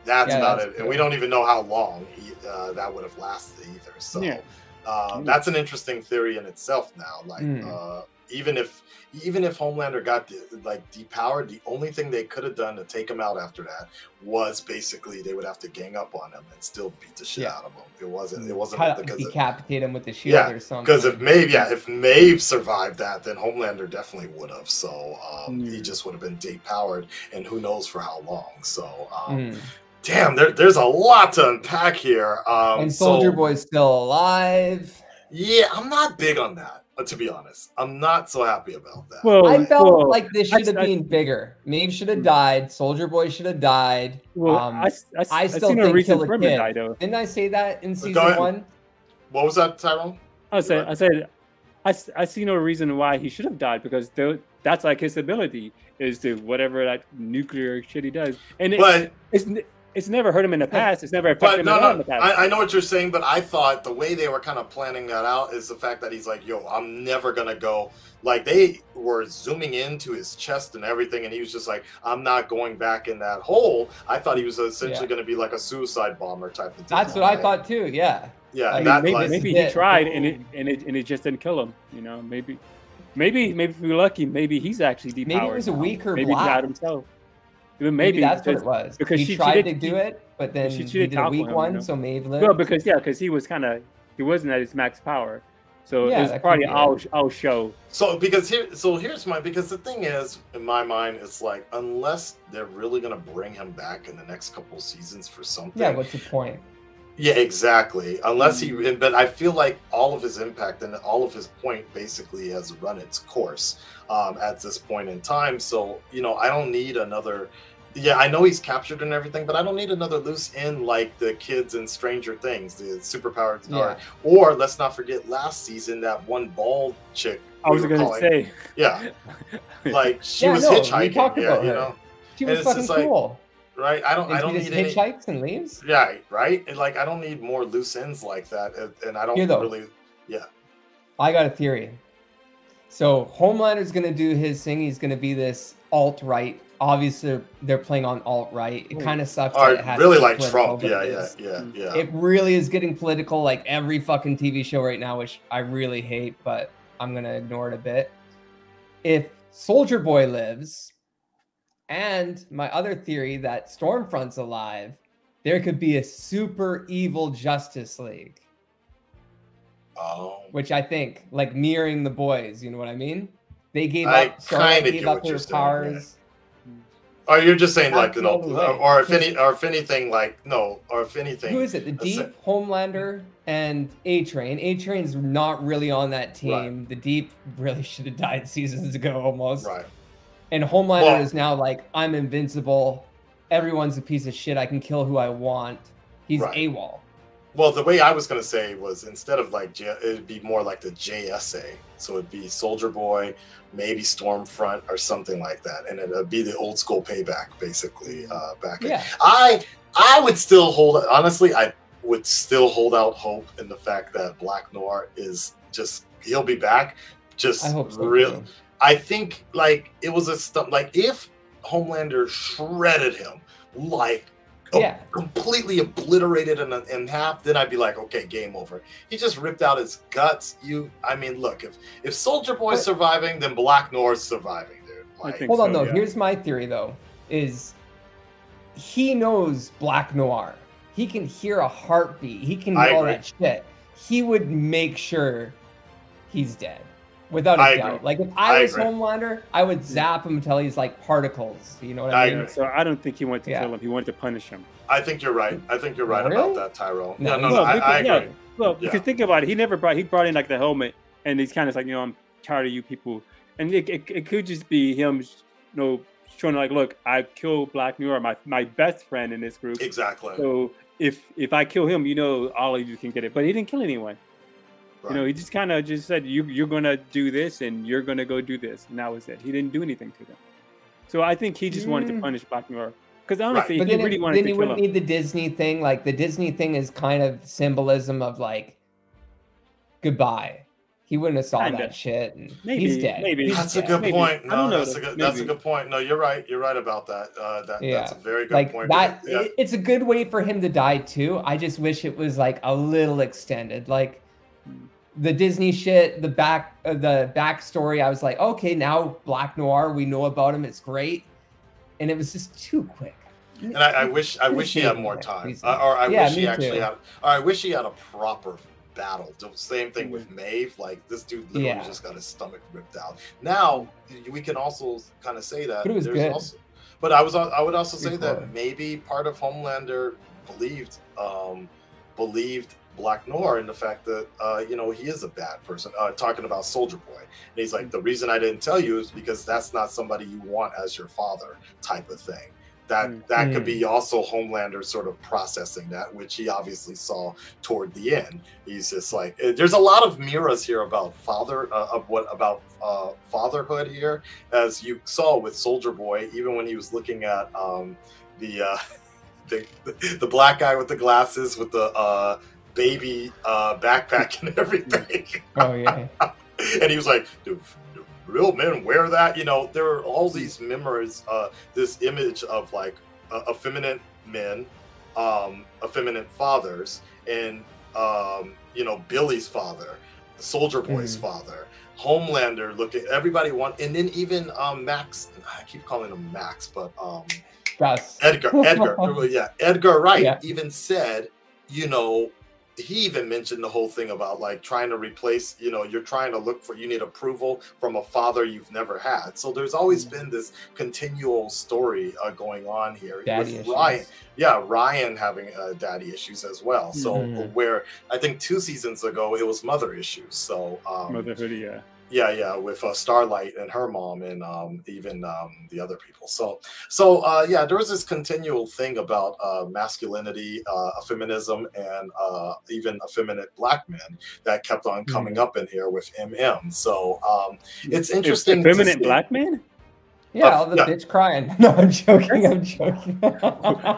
S2: That's
S4: Yeah,
S2: about
S4: that's
S2: it. And we don't even know how long he, uh, that would have lasted either. So
S3: Yeah.
S2: uh,
S3: Mm.
S2: that's an interesting theory in itself now. Like
S4: Mm.
S2: Even if even if Homelander got de- like depowered, the only thing they could have done to take him out after that was basically they would have to gang up on him and still beat the shit
S4: Yeah.
S2: out of him. It wasn't. It wasn't
S4: Cut,
S2: because of,
S4: decapitate him with the shield
S2: yeah,
S4: or something.
S2: because if Maeve, yeah, if Maeve survived that, then Homelander definitely would have. So um, he
S3: Mm.
S2: just would have been depowered, and who knows for how long. So um,
S4: Mm.
S2: damn, there, there's a lot to unpack here. Um,
S4: and Soldier
S2: so-
S4: Boy's still alive.
S2: Yeah, I'm not big on that. To be honest, I'm not so happy about that.
S3: Well,
S4: I felt
S3: well,
S4: like this should have
S3: I-
S4: been bigger. Maeve should have died. Soldier Boy should have died.
S3: Well,
S4: um,
S3: I, I,
S4: I
S3: I
S4: still
S3: see no
S4: think
S3: reason
S4: Kill
S3: for
S4: a
S3: him
S4: Kid.
S3: die, though.
S4: Didn't I say that in season one?
S2: what was that, Tyrone?
S3: I said, I said, I, I see no reason why he should have died because tho- that's like his ability is to whatever that nuclear shit he does, and it,
S2: But
S3: it's n- it's never hurt him in the past. It's never affected
S2: But
S3: him
S2: no,
S3: at all in the past.
S2: I, I know what you're saying, but I thought the way they were kind of planning that out is the fact that he's like, "Yo, I'm never gonna go." Like they were zooming into his chest and everything, and he was just like, "I'm not going back in that hole." I thought he was essentially
S4: Yeah.
S2: going to be like a suicide bomber type of. Thing.
S4: That's
S2: deal,
S4: what I
S2: right?
S4: thought too. Yeah.
S2: Yeah,
S4: Like,
S2: that
S3: maybe
S2: like,
S3: maybe he tried and it and it and it just didn't kill him. You know, maybe. Maybe, maybe if we're lucky, maybe he's actually depowered.
S4: Maybe it was a
S3: now.
S4: weaker
S3: Maybe
S4: Black.
S3: God himself. Even
S4: Maybe,
S3: maybe,
S4: that's
S3: because,
S4: what it was.
S3: Because
S4: he
S3: she
S4: tried
S3: cheated-
S4: to do it, but then
S3: she
S4: he
S3: cheated
S4: did a weak
S3: for him,
S4: one, so Maeve lived.
S3: Well, because yeah, because he was kind of he wasn't at his max power, so
S4: Yeah,
S3: it was
S4: that could
S3: probably
S4: be it.
S3: all all show.
S2: So because here, so here's my because the thing is, in my mind, it's like unless they're really gonna bring him back in the next couple seasons for something.
S4: yeah, what's the point?
S2: Yeah, exactly. Unless he, mm-hmm. but I feel like all of his impact and all of his point basically has run its course um, at this point in time. So you know, I don't need another. Yeah, I know he's captured and everything, but I don't need another loose end like the kids in Stranger Things, the superpowered.
S4: Yeah.
S2: Or, or let's not forget last season that one bald chick.
S3: I was
S2: we
S3: gonna
S2: calling-
S3: say,
S2: yeah, like she
S4: Yeah,
S2: was
S4: no, we
S2: hitchhiking.
S4: talked
S2: yeah,
S4: about
S2: you know,
S4: She was
S2: it's
S4: fucking
S2: just like-
S4: cool.
S2: right? I don't,
S4: And
S2: I don't
S4: she just
S2: need any.
S4: hitchhikes and leaves.
S2: Right, right. And like I don't need more loose ends like that, and, and I don't
S4: Here, though.
S2: really. Yeah.
S4: I got a theory. So Homelander's gonna do his thing. He's gonna be this alt right. Obviously, they're playing on alt right. It kind of sucks. That it has to
S2: really
S4: be
S2: like
S4: political,
S2: Trump. Yeah,
S4: yeah,
S2: yeah,
S4: mm.
S2: yeah.
S4: It really is getting political, like every fucking TV show right now, which I really hate, but I'm gonna ignore it a bit. If Soldier Boy lives, and my other theory that Stormfront's alive, there could be a super evil Justice League.
S2: Oh.
S4: Which I think, like mirroring the boys, you know what I mean? They gave
S2: I
S4: up, Starlight
S2: kinda
S4: gave up their
S2: saying, yeah.
S4: powers.
S2: Or Oh, you're just saying like
S4: That's
S2: you know,
S4: the
S2: or if any, or if anything, like no, or if anything.
S4: Who is it? The
S2: let's say-
S4: Deep, Homelander, and A Train. A Train's not really on that team. The Deep really should have died seasons ago almost.
S2: Right.
S4: And Homelander
S2: Well-
S4: is now like, I'm invincible. Everyone's a piece of shit. I can kill who I want. He's
S2: Right.
S4: AWOL.
S2: Well, the way I was gonna say was instead of like J- it'd be more like the JSA, so it'd be Soldier Boy, maybe Stormfront or something like that, and it'd be the old school payback, basically. Uh, back. in-
S4: Yeah.
S2: I I would still hold honestly, I would still hold out hope in the fact that Black Noir is just he'll be back. Just
S4: I hope so,
S2: real.
S4: too.
S2: I think like it was a stunt. Like if Homelander shredded him, like Oh,
S4: yeah.
S2: completely obliterated in, in half, then I'd be like, okay, game over. He just ripped out his guts. You, I mean, look, if if Soldier Boy's
S4: But-
S2: surviving, then Black Noir's surviving, dude. Like,
S4: Hold on, though. Here's my theory, though: is he knows Black Noir. He can hear a heartbeat. He can
S2: I
S4: do all
S2: agree.
S4: that shit. He would make sure he's dead, without a
S2: I
S4: doubt.
S2: agree.
S4: Like if I,
S2: I
S4: was
S2: agree.
S4: Homelander, I would mm. zap him until he's like particles. You know what I,
S2: I
S4: mean?
S2: agree.
S3: So I don't think he wanted to
S4: Yeah.
S3: kill him. He wanted to punish him.
S2: I think you're right. I think you're right
S4: Really?
S2: about that, Tyrone.
S4: No,
S2: yeah, no, no,
S3: Well,
S2: I,
S3: because-
S2: I
S3: yeah,
S2: agree.
S3: Well,
S2: Yeah.
S3: because think about it, he never brought he brought in like the helmet, and he's kind of like you know I'm tired of you people, and it, it, it could just be him, you know, showing like look I killed Black Noir, my my best friend in this group.
S2: Exactly.
S3: So if if I kill him, you know all of you can get it, but he didn't kill anyone. You know, he just kind of just said you you're gonna do this and you're gonna go do this, and that was it. He didn't do anything to them. So I think he just wanted to
S4: Mm.
S3: punish Black Noir because honestly,
S4: But
S3: he
S4: then,
S3: really
S4: it-
S3: wanted
S4: then
S3: to
S4: you
S3: kill
S4: wouldn't
S3: him.
S4: need the Disney thing. Like the Disney thing is kind of symbolism of like goodbye. He wouldn't have saw
S3: Kinda.
S4: that shit. And
S3: Maybe,
S4: he's dead.
S3: maybe.
S4: He's
S2: That's a
S4: dead.
S2: good
S3: Maybe.
S2: point.
S3: I don't
S2: No,
S3: know
S2: that's a
S3: though.
S2: good. That's a good point. No, you're right. You're right about that. Uh, that
S4: Yeah,
S2: that's a very good
S4: like
S2: point.
S4: that.
S2: Yeah.
S4: it's a good way for him to die too. I just wish it was like a little extended, like the Disney shit, the back, uh, the backstory. I was like, okay, now Black Noir, we know about him. It's great, and it was just too quick.
S2: And I, I wish I wish he had more time, uh, or I
S4: Yeah,
S2: wish he actually
S4: too.
S2: had, or I wish he had a proper battle. The same thing with Maeve. Like this dude literally
S4: Yeah.
S2: just got his stomach ripped out. Now we can also kind of say that
S4: But it was
S2: there's
S4: good.
S2: also, but I was I would also say that maybe part of Homelander believed um believed Black Noir in the fact that uh, you know he is a bad person. Uh, talking about Soldier Boy, and he's like, the reason I didn't tell you is because that's not somebody you want as your father, type of thing. That that could
S4: Mm.
S2: be also Homelander sort of processing that, which he obviously saw toward the end. He's just like, eh, there's a lot of mirrors here about father, uh, of what about uh, fatherhood here, as you saw with Soldier Boy, even when he was looking at um, the, uh, the the black guy with the glasses with the uh, baby uh, backpack and everything.
S4: Oh yeah,
S2: and he was like, "Do do real men wear that?" You know, there are all these memories, uh, this image of like uh, effeminate men, um, effeminate fathers, and um, you know Billy's father. Soldier Boy's
S4: Mhm.
S2: father, Homelander looking everybody want and then even um Max I keep calling him Max, but um
S4: Gus.
S2: Edgar, Edgar, yeah, Edgar Wright
S4: Yeah.
S2: even said, you know, he even mentioned the whole thing about like trying to replace, you know, you're trying to look for, you need approval from a father you've never had. So there's always
S4: Mm.
S2: been this continual story uh, going on here
S4: Daddy
S2: with Ryan. Yeah, Ryan having uh, daddy issues as well. So
S4: Mhm.
S2: where I think two seasons ago it was mother issues. So um,
S3: Motherhood, yeah.
S2: Yeah yeah with uh, starlight and her mom and um, even um, the other people so so uh, yeah there was this continual thing about uh, masculinity uh, feminism and uh, even effeminate black men that kept on coming up in here with mm so um, it's interesting to
S3: Effeminate black man?
S4: Yeah,
S2: Uh,
S4: all the
S2: yeah.
S4: bitch crying. No, I'm joking. I'm joking.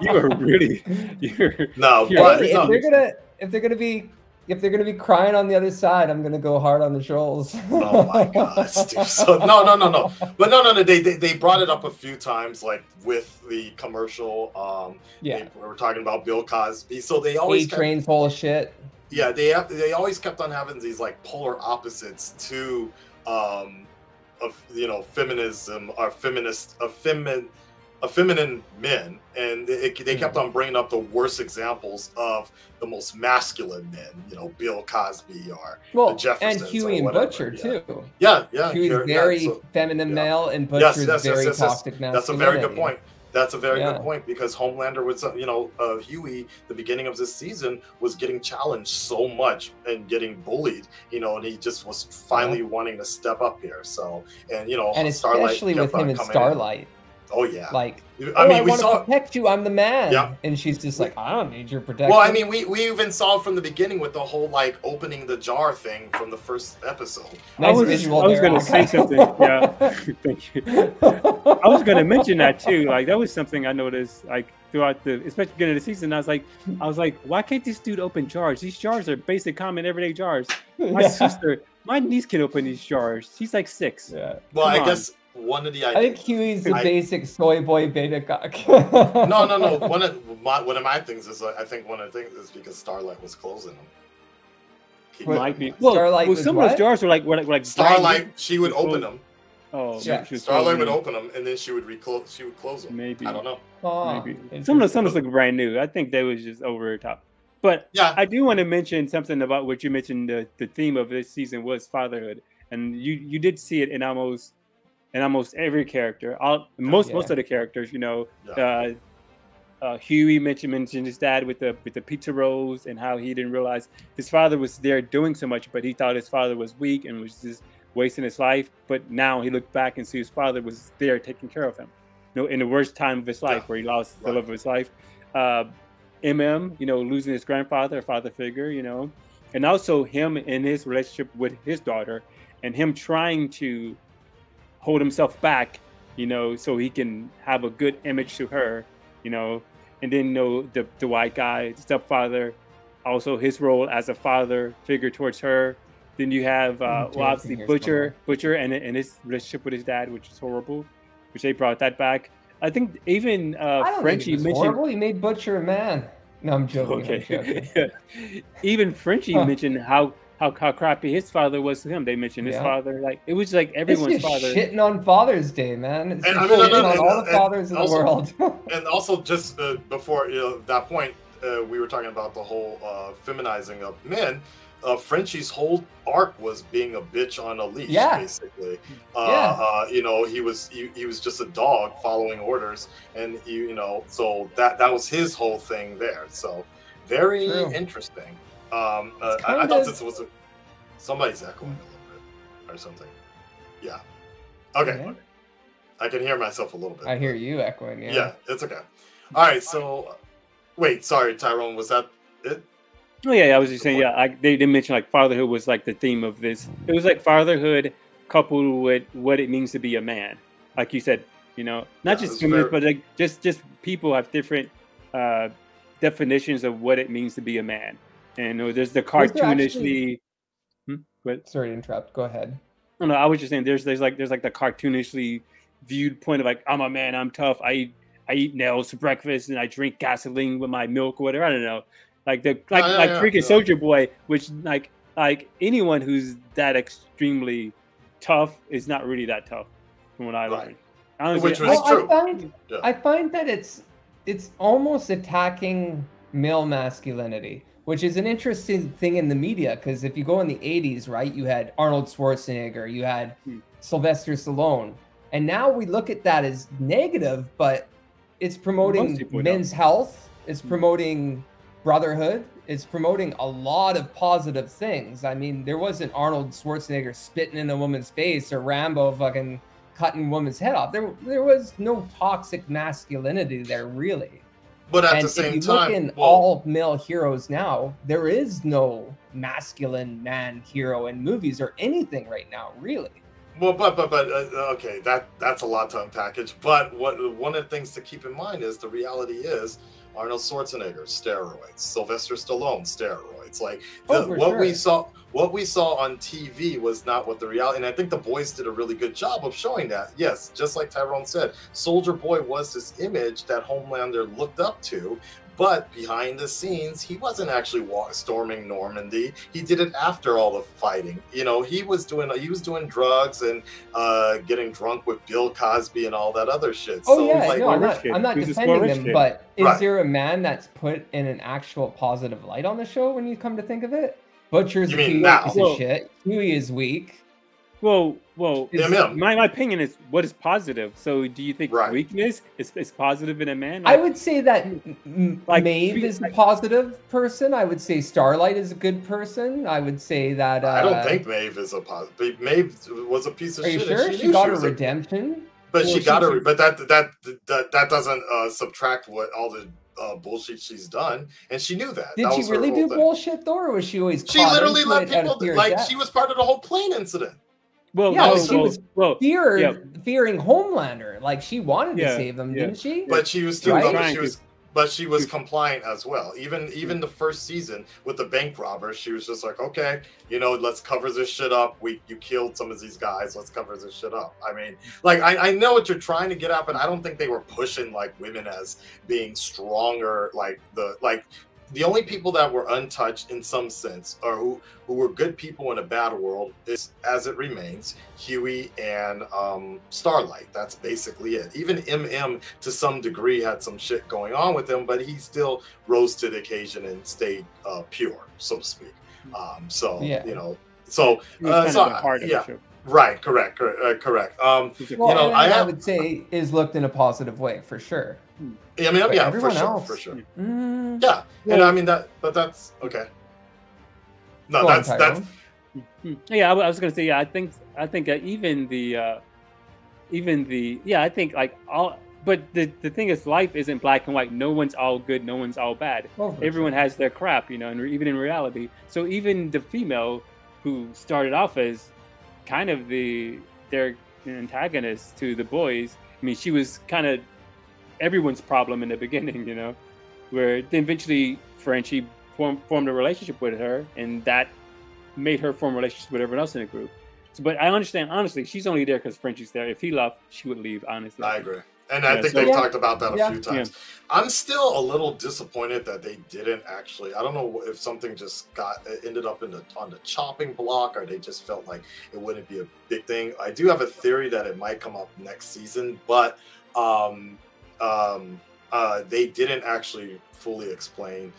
S3: You are really you're
S2: no
S3: you're
S2: but
S4: Hey,
S2: no,
S4: if they're gonna if they're gonna be if they're gonna be crying on the other side, I'm gonna go hard on the trolls.
S2: Oh my god. So no, no, no, no. But no, no, no. They, they they brought it up a few times, like with the commercial. Um,
S4: Yeah.
S2: they were talking about Bill Cosby. So they always
S4: A
S2: kept-
S4: train's full of shit.
S2: yeah they they always kept on having these like polar opposites to um of you know feminism or feminist a femin a feminine men and it, they kept on bringing up the worst examples of the most masculine men you know bill cosby or the
S4: Well, and
S2: Jeffersons
S4: Huey and Butcher
S2: yeah.
S4: too.
S2: yeah yeah
S4: Huey's
S2: you're- yeah,
S4: very
S2: so-
S4: feminine
S2: yeah.
S4: male, and Butcher's
S2: yes, yes,
S4: very
S2: yes, yes.
S4: toxic
S2: That's a very good point. That's a very good point because Homelander was, uh, you know, uh, Huey, the beginning of this season was getting challenged so much and getting bullied, you know, and he just was finally wanting to step up here. So, and you know,
S4: And
S2: Starlight
S4: especially with him and
S2: Starlight. in.
S4: Starlight.
S2: Oh yeah,
S4: Like,
S2: I
S4: oh,
S2: mean,
S4: I
S2: we
S4: want
S2: saw.
S4: to protect you. I'm the man.
S2: Yeah.
S4: And she's just like, I don't need your protection.
S2: Well, I mean, we, we even saw from the beginning with the whole like opening the jar thing from the first episode.
S3: I
S4: nice
S3: was,
S4: visual
S3: I was gonna say something. Yeah, thank you. I was gonna mention that too. Like that was something I noticed like throughout the, especially beginning of the season. I was like, I was like, why can't this dude open jars? These jars are basic, common, everyday jars. My
S4: Yeah.
S3: sister, my niece can open these jars. She's like six.
S4: Yeah.
S2: Well,
S3: Come
S2: I
S3: on.
S2: guess one of the
S4: I think Huey's the
S2: I-
S4: basic soy boy beta cock.
S2: no, no, no. One of my one of my things is uh, I think one of the things is because Starlight was closing them. Keep
S3: Might
S2: in
S3: be.
S2: mind.
S3: Well,
S4: Starlight
S3: well
S4: was
S3: some of those
S4: what?
S3: jars were like were like, were like
S2: Starlight, she would open them.
S3: Oh,
S4: Yeah.
S3: she
S2: Starlight would open them, and then she would reclose. She would close them.
S3: Maybe.
S2: I don't know.
S4: Oh,
S3: Maybe. Some of the some of
S4: interesting.
S3: those look brand new. I think they was just over the top. But
S2: Yeah.
S3: I do want to mention something about what you mentioned. The, the theme of this season was fatherhood, and you you did see it in almost in almost every character. All most most
S4: Yeah.
S3: of the characters, you know.
S2: Yeah.
S3: Uh, uh, Huey mentioned mentioned his dad with the with the pizza rolls and how he didn't realize his father was there doing so much, but he thought his father was weak and was just wasting his life. But now he looked back and see his father was there taking care of him. You know, in the worst time of his life,
S2: Yeah.
S3: where he lost the
S2: Right.
S3: love of his life. Uh, MM, you know, losing his grandfather, a father figure, you know, and also him in his relationship with his daughter, and him trying to hold himself back, you know, so he can have a good image to her, you know, and then you know the the white guy, the stepfather, also his role as a father figure towards her. Then you have uh,
S4: Mm,
S3: well, obviously Butcher,
S4: mama.
S3: Butcher, and and his relationship with his dad, which is horrible, which they brought that back. I think even uh,
S4: I
S3: Frenchie
S4: think it was
S3: mentioned.
S4: horrible. He made Butcher a man. No, I'm joking. I'm joking.
S3: Okay. Even Frenchie
S4: Huh.
S3: mentioned how, how how crappy his father was to him. They mentioned his
S4: Yeah.
S3: father, like it was like
S4: It's
S3: everyone's
S4: just
S3: father.
S4: shitting on Father's Day, man. It's
S2: And
S4: just
S2: I mean, no, no,
S4: shitting on
S2: no,
S4: all the
S2: and
S4: fathers in the
S2: also-
S4: world.
S2: and also just uh, before you know that point, uh, we were talking about the whole uh, feminizing of men. Uh, Frenchie's whole arc was being a bitch on a leash,
S4: Yeah.
S2: basically. Uh,
S4: Yeah.
S2: uh, you know, he was he, he was just a dog following orders, and you, you know, so that that was his whole thing there. So very
S4: True.
S2: interesting. Um, uh, I, I
S4: kind
S2: thought
S4: of-
S2: this was a, somebody's echoing a little bit or something. Yeah. Okay.
S4: Yeah.
S2: I can hear myself a little bit.
S4: I hear you echoing. Yeah.
S2: Yeah, it's okay. All right, so wait, sorry, Tyrone, was that it?
S3: Oh yeah, yeah, I was just saying. Yeah, I, they did mention like fatherhood was like the theme of this. It was like fatherhood coupled with what it means to be a man. Like you said, you know, not
S2: Yeah,
S3: just
S2: it's
S3: humans,
S2: very-
S3: but like just just people have different uh, definitions of what it means to be a man. And you there's the cartoonishly.
S4: actually-
S3: Hmm? But
S4: Sorry to interrupt. Go ahead.
S3: no, no, I was just saying there's there's like there's like the cartoonishly viewed point of like I'm a man, I'm tough, I eat I eat nails for breakfast and I drink gasoline with my milk or whatever. I don't know. Like the like
S2: yeah,
S3: like
S2: yeah,
S3: freaking
S2: yeah.
S3: Soldier Boy, which like like anyone who's that extremely tough is not really that tough, from what I learned. Honestly,
S2: Which was
S4: Well,
S2: true.
S4: I find
S2: Yeah.
S4: I find that it's it's almost attacking male masculinity, which is an interesting thing in the media. Because if you go in the '80s, right, you had Arnold Schwarzenegger, you had
S3: Hmm.
S4: Sylvester Stallone, and now we look at that as negative, but it's promoting men's health, it's
S3: Hmm.
S4: promoting brotherhood, it's promoting a lot of positive things. I mean, there wasn't Arnold Schwarzenegger spitting in a woman's face or Rambo fucking cutting woman's head off. There, there was no toxic masculinity there, really.
S2: But at
S4: and
S2: the
S4: if you
S2: time,
S4: look in
S2: well-
S4: all male heroes now, there is no masculine man hero in movies or anything right now, really.
S2: Well, but but but uh, okay, that that's a lot to unpackage. But what one of the things to keep in mind is the reality is Arnold Schwarzenegger steroids, Sylvester Stallone steroids. Like
S4: Oh,
S2: the, what we saw, what we saw on TV was not what the reality. And I think the boys did a really good job of showing that. Yes, just like Tyrone said, Soldier Boy was this image that Homelander looked up to. But behind the scenes, he wasn't actually wa- storming Normandy. He did it after all the fighting. You know, he was doing he was doing drugs and uh, getting drunk with Bill Cosby and all that other shit.
S4: Oh
S2: so,
S4: yeah,
S2: like,
S4: no, I'm not,
S3: kid.
S4: I'm not
S3: He was a small
S4: defending
S3: rich
S4: them,
S3: kid.
S4: but is
S2: Right.
S4: there a man that's put in an actual positive light on the show when you come to think of it? Butcher's
S2: You
S4: a
S2: mean
S4: piece
S2: now?
S4: of shit. Huey is weak.
S3: Well, well,
S4: Is-
S3: my, my opinion is what is positive. So, do you think
S2: Right.
S3: weakness is, is positive in a man?
S4: I would say that M- M-
S3: Like,
S4: Maeve is a positive person. I would say Starlight is a good person. I would say that. Uh,
S2: I don't think Maeve is a positive. Maeve was a piece of
S4: Are you
S2: shit.
S4: sure
S2: and
S4: she, got her
S2: was a-
S4: redemption?
S2: But
S3: Well,
S2: she got her. But that that that that doesn't uh, subtract what all the uh, bullshit she's done, and she knew that.
S4: Did
S2: That
S4: she
S2: was
S4: really
S2: whole
S4: do
S2: thing.
S4: bullshit though, or was she always?
S2: She literally let
S4: it out of
S2: people like
S4: death?
S2: she was part of the whole plane incident.
S3: well,
S4: Yeah,
S3: no,
S4: she
S3: well,
S4: was
S3: well,
S4: fear
S3: yeah.
S4: fearing Homelander. Like she wanted to save them,
S3: yeah.
S4: didn't she?
S2: But she was still,
S4: Right?
S2: but she was, but she was compliant as well. Even even hmm. the first season with the bank robbers, she was just like, okay, you know, let's cover this shit up. We you killed some of these guys. Let's cover this shit up. I mean, like I, I know what you're trying to get at, but I don't think they were pushing like women as being stronger. Like the like the only people that were untouched in some sense or who who were good people in a bad world is as it remains huey and um starlight. That's basically it. Even mm to some degree had some shit going on with him but he still rose to the occasion and stayed uh pure so to speak. Um so
S4: Yeah.
S2: you know so uh, so
S3: of the of
S2: yeah. right correct correct, uh, correct. Um
S4: Well,
S2: you know,
S4: and
S2: I
S4: I,
S2: have-
S4: would say is looked in a positive way for sure.
S2: I mean
S4: But
S2: yeah for sure
S4: else-
S2: for sure
S4: Mm,
S2: yeah and i mean that but that's okay no
S4: go on,
S2: that's that's.
S3: Yeah, I, was gonna say. Yeah, I think I think uh, even the uh, even the yeah, I think like all. But the the thing is, life isn't black and white. No one's all good. No one's all bad.
S4: Oh,
S3: Everyone
S4: sure.
S3: has their crap, you know, and even in reality. So even the female who started off as kind of the their antagonist to the boys. I mean, she was kind of everyone's problem in the beginning, you know, where then eventually Frenchie formed formed a relationship with her, and that made her form relationships with everyone else in the group. So, but I understand honestly, she's only there because Frenchie's there. If he left, she would leave. Honestly,
S2: I agree. And I think
S3: so-
S2: they've
S4: Yeah.
S2: talked about that a
S4: Yeah.
S2: few times. I'm still a little disappointed that they didn't actually. I don't know if something just got ended up in the on the chopping block, or they just felt like it wouldn't be a big thing. I do have a theory that it might come up next season, but um, um, uh, they didn't actually fully explain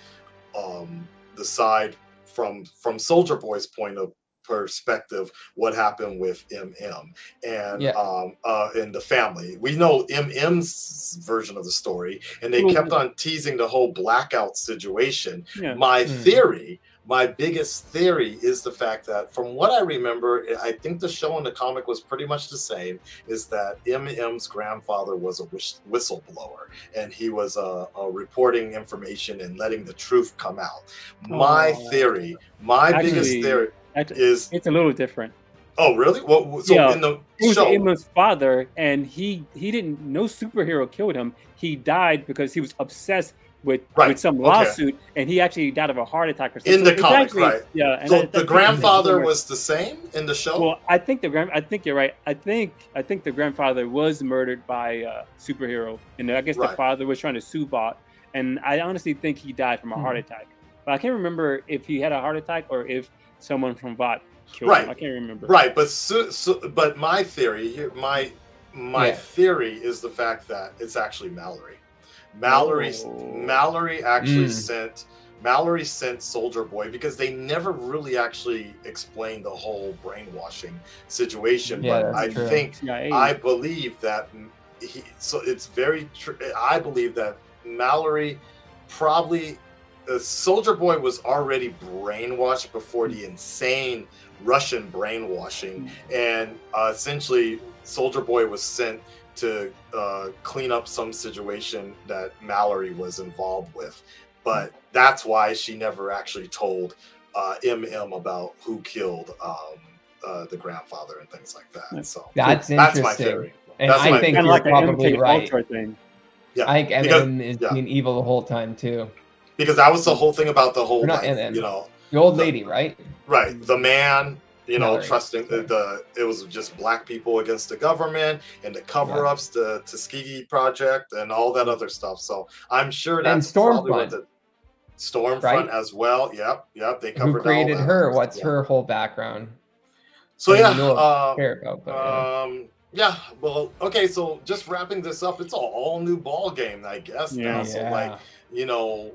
S2: um, the side from from Soldier Boy's point of perspective what happened with MM and
S4: Yeah.
S2: um uh in the family. We know MM's version of the story and they
S3: Well,
S2: kept on teasing the whole blackout situation.
S3: yeah.
S2: My
S4: Mm.
S2: theory, my biggest theory is the fact that from what I remember, I think the show and the comic was pretty much the same, is that MM's grandfather was a whis- whistleblower and he was uh, uh, reporting information and letting the truth come out. My
S3: Oh.
S2: theory, my biggest theory
S3: Actually,
S2: is
S3: it's a little different.
S2: oh really? What so
S3: Yeah.
S2: in the
S3: He was
S2: show?
S3: MM's father, and he he didn't. No superhero killed him. He died because he was obsessed with
S2: Right,
S3: with some
S2: okay.
S3: lawsuit, and he actually died of a heart attack or something.
S2: In the comic,
S3: actually-
S2: right.
S3: Yeah. And
S2: so
S3: I-
S2: the grandfather was the same in the show.
S3: Well, I think the grand. I think you're right. I think I think the grandfather was murdered by a superhero, and I guess
S2: Right.
S3: the father was trying to sue Vought, and I honestly think he died from a heart
S4: Hmm.
S3: attack. but I can't remember if he had a heart attack or if someone from Vought killed him. I
S2: Right.
S3: can't remember.
S2: Right, but so, so, but my theory my my
S3: Yeah.
S2: theory is the fact that it's actually Mallory. Mallory,
S3: Oh.
S2: Mallory actually
S4: Mm.
S2: sent Mallory sent Soldier Boy because they never really actually explained the whole brainwashing situation.
S4: Yeah,
S2: but I
S4: true.
S2: think
S3: CIA.
S2: I believe that he. So it's very. true. I believe that Mallory probably. Uh, Soldier Boy was already brainwashed before the insane Russian brainwashing, and uh, essentially, Soldier Boy was sent to uh, clean up some situation that Mallory was involved with. But that's why she never actually told uh, MM about who killed um, uh, the grandfather and things like that. So
S4: That's
S2: that's my
S4: interesting.
S2: theory.
S4: And
S2: That's
S4: I
S2: my
S4: think
S3: Kind
S4: you're
S3: of like
S4: probably right.
S3: Thing.
S2: Yeah,
S4: I think
S2: because-
S4: MM is
S2: yeah.
S4: being evil the whole time too.
S2: because that was the whole thing about the whole,
S4: not
S2: like, you know,
S4: The old lady, right?
S2: right, the man, you know,
S4: Mallory.
S2: trusting the, the it was just black people against the government and the cover-ups, the Tuskegee project, and all that other stuff. So I'm sure
S4: And
S2: that's probably what
S4: Stormfront.
S2: the Stormfront
S4: Right?
S2: as well. Yep, yep. They covered
S4: Who created her? What's
S2: Yeah.
S4: her whole background?
S2: So yeah,
S4: know if I
S2: uh,
S4: about, but, yeah.
S2: um, yeah. Well, okay. So just wrapping this up, it's all all new ball game, I guess.
S3: Yeah.
S2: now. So
S4: Yeah.
S2: like, you know,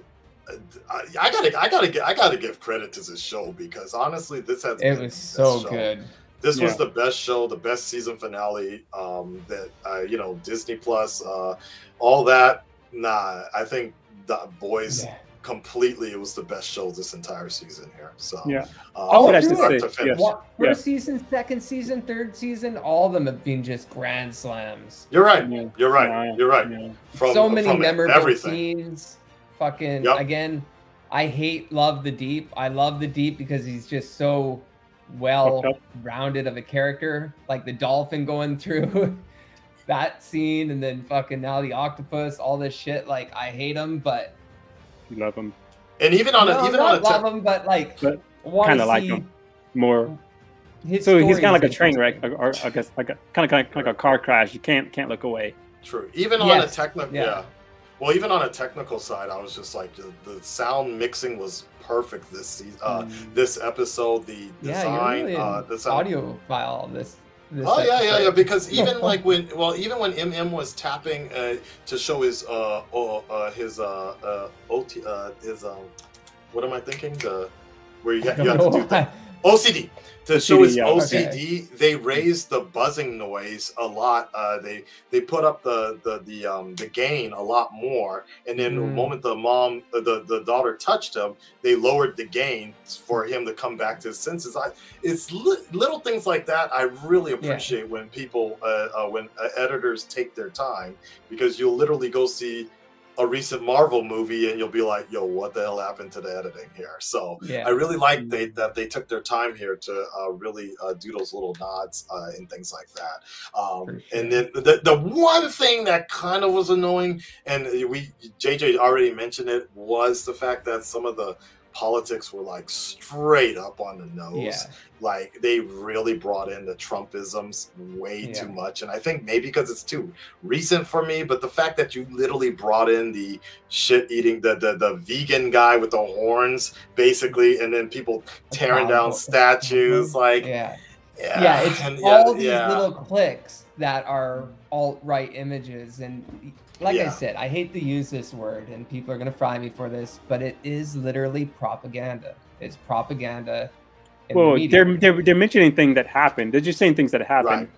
S2: I, I gotta, I gotta, get, I gotta give credit to this show because honestly, this has
S4: It
S2: been
S4: was
S2: the best
S4: so
S2: show.
S4: good.
S2: This was the best show, the best season finale. Um, that uh, you know, Disney Plus, uh, all that. Nah, I think the boys
S4: Yeah.
S2: completely. It was the best show this entire season here. So
S3: Yeah.
S2: uh,
S3: I would
S2: from
S3: have to say, yes.
S4: What,
S3: Yeah.
S4: First season, second season, third season, all of them have been just grand slams.
S2: You're right. You're right. You're right.
S3: Yeah.
S2: From
S4: so many
S2: from
S4: memorable
S2: everything.
S4: scenes. Fucking
S2: Yep.
S4: again, I hate love the deep. I love the deep because he's just so well rounded of a character. Like the dolphin going through that scene, and then fucking now the octopus, all this shit. Like I hate him, but
S3: You love him.
S2: And even on a
S4: no,
S2: even on a
S4: not
S2: te-
S4: love him, but like
S3: kind of like
S4: see
S3: him more.
S4: his
S3: So he's kind of like a train wreck, or, or I guess like a kind of kind of like a car crash. You can't can't look away.
S2: True. Even on a technical, yeah.
S4: yeah.
S2: Well, even on a technical side, I was just like the, the sound mixing was perfect this season, uh,
S3: Mm.
S2: this episode. The design,
S4: you're really
S2: uh, the sound.
S4: audio file. This. this
S2: Oh yeah, yeah, yeah. Because even like when, well, even when MM was tapping uh, to show his, uh, oh, uh his, uh, uh, OT, uh, his, um, what am I thinking? The where you, ha- you have to do that. OCD to show his
S3: yeah.
S2: OCD. They raised the buzzing noise a lot. Uh, they they put up the the the um the gain a lot more. And then the
S4: Mm.
S2: moment the mom uh, the the daughter touched him, they lowered the gain for him to come back to his senses. I it's li- little things like that. I really appreciate when people uh, uh, when uh, editors take their time because you'll literally go see a recent Marvel movie and you'll be like, "Yo, what the hell happened to the editing here?" So
S4: Yeah.
S2: I really like they, that they took their time here to uh, really uh, do those little nods uh, and things like that. Um,
S4: For
S2: And then the, the one thing that kind of was annoying, and we JJ already mentioned it, was the fact that some of the politics were like straight up on the nose.
S4: Yeah.
S2: Like they really brought in the Trumpisms way too much, and I think maybe because it's too recent for me. But the fact that you literally brought in the shit eating the the, the vegan guy with the horns, basically, and then people tearing down statues, like
S4: Yeah.
S2: yeah,
S4: yeah, it's
S2: and
S4: all these
S2: yeah.
S4: little clicks that are alt right images, and like I said, I hate to use this word, and people are gonna fry me for this, but it is literally propaganda. It's propaganda. in the
S3: Well, they're, they're they're mentioning things that happened. They're just saying things that happened.
S2: Right.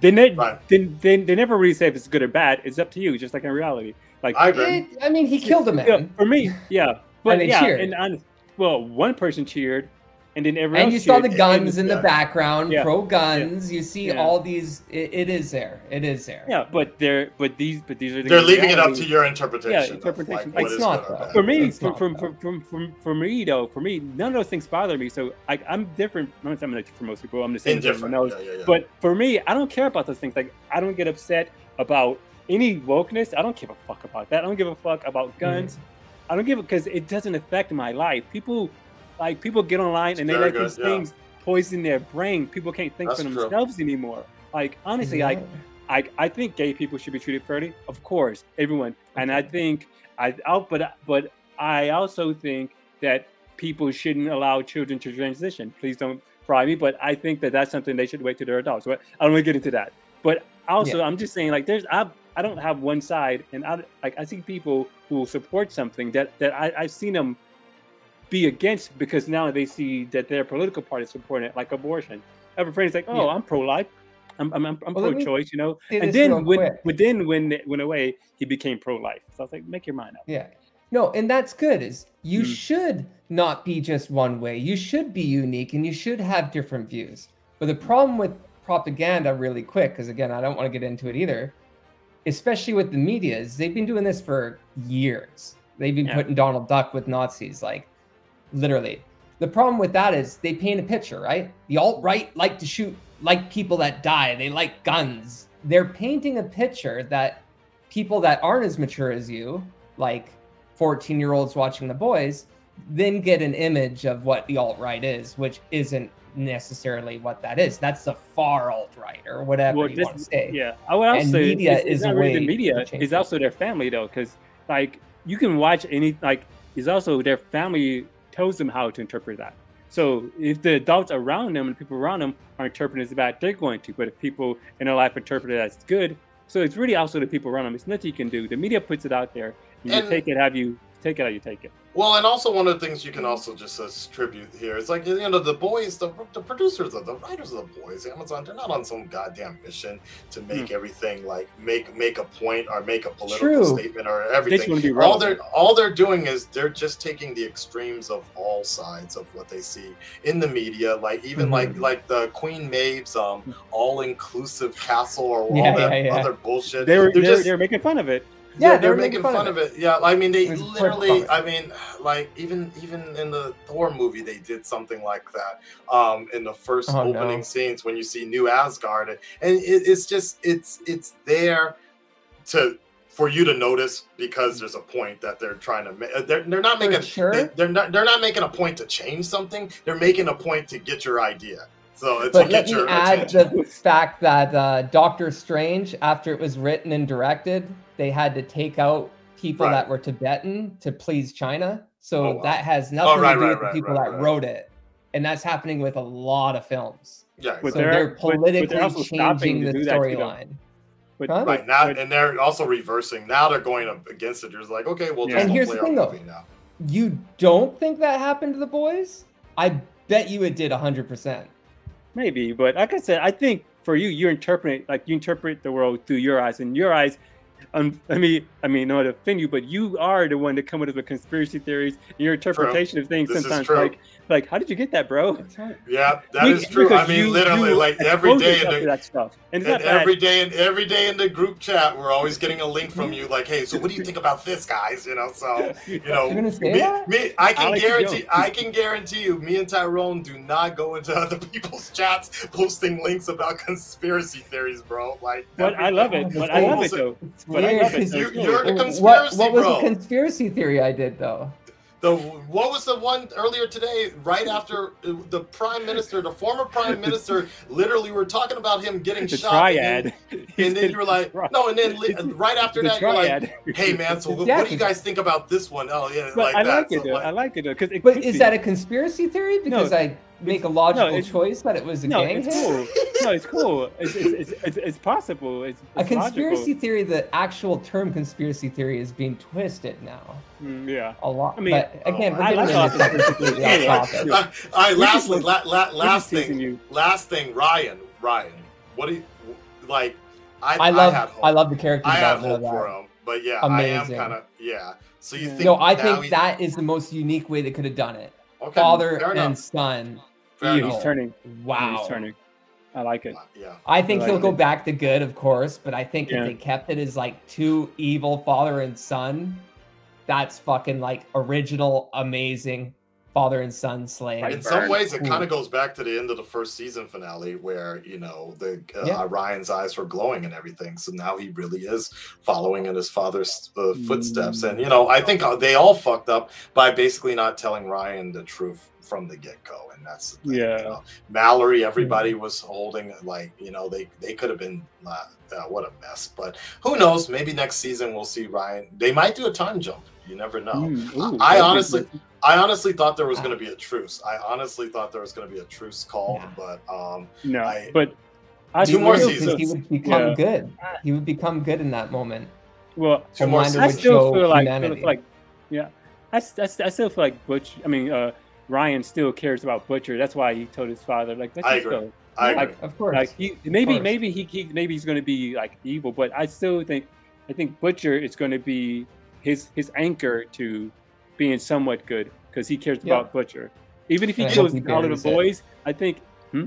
S3: They, ne-
S2: Right.
S3: they, they, they never really say if it's good or bad. It's up to you, just like in reality. Like
S2: I agree.
S4: It- I mean, he killed a man.
S3: yeah, for me, yeah. But
S4: they
S3: yeah,
S4: cheered.
S3: and honest, well, one person cheered, and then everyone
S4: and you saw the guns in the
S2: yeah.
S4: background,
S3: Yeah.
S4: pro guns. You see
S3: Yeah.
S4: all these. It, it is there. It is there.
S3: Yeah, but they're but these but these are the
S2: They're leaving it up to your interpretation.
S3: Yeah, interpretation.
S2: Like,
S4: It's not, though.
S3: For me,
S4: It's
S3: for,
S4: not,
S3: from,
S4: though.
S3: from, from, from, for me though, for me, none of those things bother me. So I, I'm different. I'm not saying for most people. I'm the same. as everyone else.
S2: Yeah, yeah, yeah.
S3: But for me, I don't care about those things. Like I don't get upset about any wokeness. I don't give a fuck about that. I don't give a fuck about
S2: Mm-hmm.
S3: guns. I don't give it because it doesn't affect my life. People like people get online
S2: It's
S3: and they let
S2: good,
S3: these
S2: yeah.
S3: things poison their brain. People can't think
S2: That's
S3: for
S2: true.
S3: themselves anymore. Like honestly, like I, I think gay people should be treated fairly, of course, everyone. And I think I, I'll, but but I also think that people shouldn't allow children to transition. Please don't fry me, but I think that that's something they should wait till they're adults. But I don't want to get into that. But also,
S4: Yeah.
S3: I'm just saying, like, there's I I don't have one side, and I like I see people who support something that that I I've seen them be against because now they see that their political party is supporting it, like abortion. I have a friend who's like, "Oh,
S4: Yeah.
S3: I'm pro-life, I'm I'm, I'm, I'm
S4: Well,
S3: pro-choice," you know. And then when then when it went away, he became pro-life. So I was like, "Make your mind up."
S4: Yeah. No, and that's good. Is you
S3: Mm.
S4: should not be just one way. You should be unique and you should have different views. But the problem with propaganda, really quick, because again, I don't want to get into it either, especially with the media, is they've been doing this for years. They've been
S3: Yeah.
S4: putting Donald Duck with Nazis, like literally. The problem with that is they paint a picture, right? The alt right like to shoot like people that die. They like guns. They're painting a picture that people that aren't as mature as you, like 14 year olds watching the boys, then get an image of what the alt right is, which isn't necessarily what that is. That's the far alt right or whatever
S3: Well,
S4: you
S3: this-
S4: want to say.
S3: Yeah, I would also
S4: And
S3: say
S4: media
S3: it's, it's
S4: is
S3: not really the media.
S4: is
S3: also their family though, because like you can watch any like it's also their family tells them how to interpret that. So if the adults around them and people around them are interpreting it as bad, they're going to. But if people in their life interpret it as good, so it's really also the people around them. It's nothing you can do. The media puts it out there. You
S2: And-
S3: take it, have you take it, how you take it.
S2: Well, and also one of the things you can also just attribute here is like you know the boys, the, the producers of the writers of the boys, Amazon, they're not on some goddamn mission to make everything like make make a point or make a political
S4: True.
S2: statement or everything.
S3: be
S2: all they're all they're doing is they're just taking the extremes of all sides of what they see in the media, like even
S4: Mhm.
S2: like like the Queen Maeve's um all inclusive castle or all
S4: Yeah,
S2: that
S4: yeah, yeah.
S2: other bullshit.
S3: They were
S2: They're
S3: they're,
S2: just-
S3: they're making fun of it.
S2: Yeah,
S4: Yeah,
S2: they're,
S4: they're
S2: making fun, of it. Yeah, I mean, they
S4: It
S2: literally. I mean, like even even in the Thor movie, they did something like that. Um, in the first
S4: Oh,
S2: opening
S4: no.
S2: scenes when you see New Asgard, and it, it's just it's it's there to for you to notice because there's a point that they're trying to make. They're they're not making
S4: sure.
S2: they, they're not they're not making a point to change something. They're making a point to get your idea. So it's
S4: But
S2: to
S4: let me add
S2: attention.
S4: the fact that uh, Doctor Strange, after it was written and directed, they had to take out people
S2: Right.
S4: that were Tibetan to please China. So
S2: Oh, wow.
S4: that has oh, nothing
S2: right,
S4: to do
S2: right,
S4: with the people
S2: right,
S4: that
S2: right.
S4: wrote it. And that's happening with a lot of films.
S2: yeah,
S3: But
S4: so
S3: they're-
S4: they're
S3: but- but they're
S4: politically changing the
S3: do that, too, though.
S4: storyline.
S3: But,
S4: Huh?
S2: Right now,
S3: but-
S2: and they're also reversing. Now they're going up against it. There's like, okay, well,
S3: Yeah.
S2: just
S4: And here's
S2: play
S4: the thing, though.
S2: now.
S4: You don't think that happened to the boys? I bet you it did 100%.
S3: Maybe, but like I said, I think for you, you interpret like you interpret the world through your eyes, and your eyes. I mean, I mean, not to offend you, but you are the one that come up with conspiracy theories. And your interpretation of things
S2: This is
S3: sometimes,
S2: true.
S3: like, like, how did you get that, bro?
S2: Yeah, that
S3: We-
S2: is true. I mean,
S3: you-
S2: literally,
S3: you
S2: like every
S3: expose
S2: day in the
S3: that stuff, and
S2: and
S3: not bad.
S2: every day and every day in the group chat, we're always getting a link from you, like, hey, so what do you think about this, guys? You know, so you know,
S4: You're say
S2: me, me, I can
S3: Alex, you
S2: guarantee. I can guarantee you, me and Tyrone do not go into other people's chats posting links about conspiracy theories, bro. Like,
S3: But I love it. But I love it though. But I love it.
S4: Weird.
S3: though,
S2: You-
S3: too.
S2: you're the
S4: What, what was
S2: bro.
S4: the conspiracy theory I did, though?
S2: The what was the one earlier today? Right after uh, the prime minister, the former prime minister, literally, we were talking about him getting
S3: the
S2: shot. and
S3: triad.
S2: then- And then you were like, no, and then li- right after
S3: The
S2: that, you're like, hey man, so what,
S4: Yeah,
S2: what do you guys think about this one? Oh yeah,
S3: But
S2: like
S3: I
S2: that.
S3: like it
S2: So, like-
S3: I like it because
S4: But is
S3: be.
S4: that a conspiracy theory? Because
S3: No,
S4: I make a logical
S3: it's-
S4: choice that it was a
S3: no,
S4: gang
S3: it's
S4: hit?
S3: cool. No, it's cool. It's it's, it's, it's, it's possible. It's,
S4: A conspiracy
S3: logical.
S4: theory, the actual term conspiracy theory is being twisted now.
S3: Mm, yeah.
S4: A lot.
S3: I mean,
S4: but again, we're
S3: I
S4: getting
S3: like
S4: into conspiracy theory off topic.
S3: yeah.
S2: All right, lastly, la- la- last thing,
S3: you.
S2: last thing, Ryan, Ryan, what do you like? I,
S4: I love,
S2: had hope.
S4: I love the character
S2: I had hope
S4: of
S2: for him, but yeah, I am
S4: Amazing.
S2: kind of yeah. So you think?
S4: No, I think
S2: he-
S4: that is the most unique way they could have done it.
S2: Okay,
S4: Father and son.
S2: Fair
S4: evil.
S3: He's turning.
S4: Wow.
S3: He's turning. I like it.
S2: Yeah.
S4: I think
S3: I
S4: he'll
S3: like
S4: go back to good, of course, but I think
S3: Yeah.
S4: if they kept it as like two evil father and son, that's fucking like original, amazing father and son slaying.
S2: In some ways, it kind of goes back to the end of the first season finale, where you know the uh,
S4: Yeah.
S2: Ryan's eyes were glowing and everything. So now he really is following in his father's uh, footsteps. And you know, I think uh, they all fucked up by basically not telling Ryan the truth from the get go. And that's the thing, you
S3: Yeah.
S2: know. Mallory. Everybody was holding like you know they they could have been uh, uh, what a mess. But who knows? Maybe next season we'll see Ryan. They might do a time jump. You never know.
S3: Mm, ooh,
S2: I
S3: that'd
S2: honestly. I honestly thought there was going to be a truce. I honestly thought there was going to be a truce called, but um,
S3: No,
S2: I,
S3: but I
S2: Two more
S3: still-
S2: seasons.
S4: He would become
S3: Yeah.
S4: good. He would become good in that moment.
S3: Well,
S2: Two more
S3: I
S4: would
S3: still
S4: show
S3: feel like,
S4: humanity.
S3: feel like, yeah, I still feel like Butch. I mean, uh, Ryan still cares about Butcher. That's why he told his father, like, let's
S2: I
S3: just
S2: agree.
S3: go.
S2: I
S3: like,
S2: agree.
S4: Of course.
S3: Like he maybe
S4: course.
S3: maybe he, he maybe he's going to be like evil, but I still think I think Butcher is going to be his his anchor to being somewhat good because he cares
S4: Yeah.
S3: about Butcher. Even if he
S4: And I
S3: kills
S4: hope he
S3: all of the
S4: buries it.
S3: boys, I think. Hmm?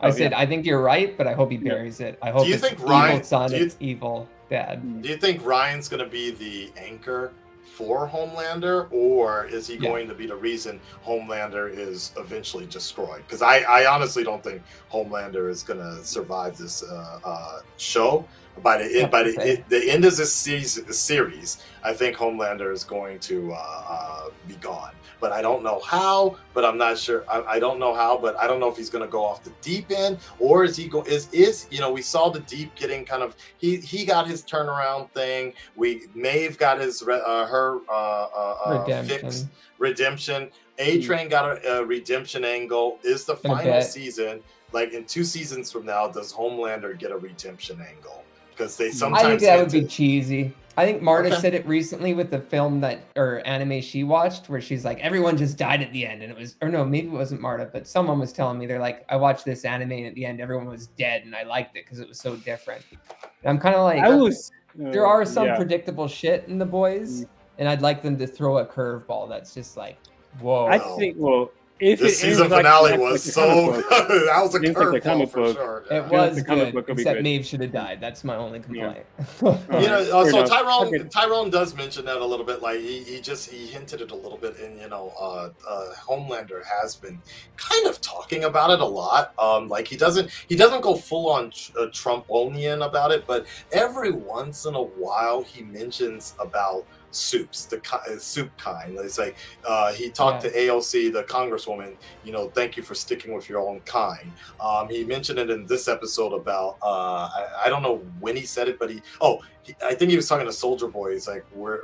S4: I
S3: Oh,
S4: said,
S3: yeah.
S4: I think you're right, but I hope he
S3: Yeah.
S4: buries it. I hope Do
S2: you
S4: it's
S2: think
S4: evil
S2: Ryan-
S4: son,
S2: do you-
S4: it's evil dad.
S2: Do you think Ryan's going to be the anchor for Homelander, or is he
S4: Yeah.
S2: going to be the reason Homelander is eventually destroyed? Because I, I honestly don't think Homelander is going to survive this uh, uh, show. By the end, by the, it, the end of this season, series, I think Homelander is going to uh, uh, be gone. But I don't know how. But I'm not sure. I, I don't know how. But I don't know if he's going to go off the deep end, or is he go? Is is you know we saw the deep getting kind of he he got his turnaround thing. We Maeve got his re- uh, her uh, uh, uh,
S4: Redemption.
S2: fix redemption. A Train got a, a redemption angle. Is the final season like in two seasons from now? Does Homelander get a redemption angle? Because they
S4: I think that would
S2: hint
S4: be cheesy. I think Marta
S2: Okay.
S4: said it recently with the film that or anime she watched, where she's like, everyone just died at the end, and it was, or no, maybe it wasn't Marta, but someone was telling me they're like, I watched this anime, and at the end, everyone was dead, and I liked it because it was so different. And I'm kind of like,
S3: I was.
S4: there
S3: uh,
S4: are some
S3: yeah.
S4: predictable shit in the boys, and I'd like them to throw a curveball that's just like, whoa.
S3: I think well, if
S2: This
S3: it ends
S2: season finale
S3: like-
S2: was
S3: like
S2: so
S3: book,
S2: that was a
S3: ends like
S2: curveball
S3: comic
S2: for
S3: book.
S2: sure.
S4: It
S2: yeah.
S3: like
S4: was
S3: the comic
S4: good,
S3: book
S4: except
S3: good.
S4: Maeve should have died. That's my only
S3: Yeah.
S4: complaint.
S2: You know, uh, so. Tyrone
S3: Okay.
S2: Tyrone does mention that a little bit. Like he, he just he hinted it a little bit, and you know, uh, uh, Homelander has been kind of talking about it a lot. Um, like he doesn't he doesn't go full on uh, Trumponian about it, but every once in a while he mentions about soups, the uh, soup kind. It's like uh, he talked to AOC, the Congresswoman. You know, thank you for sticking with your own kind. Um, he mentioned it in this episode about uh, I, I don't know when he said it, but he oh he, I think he was talking to Soldier Boy. He's like we're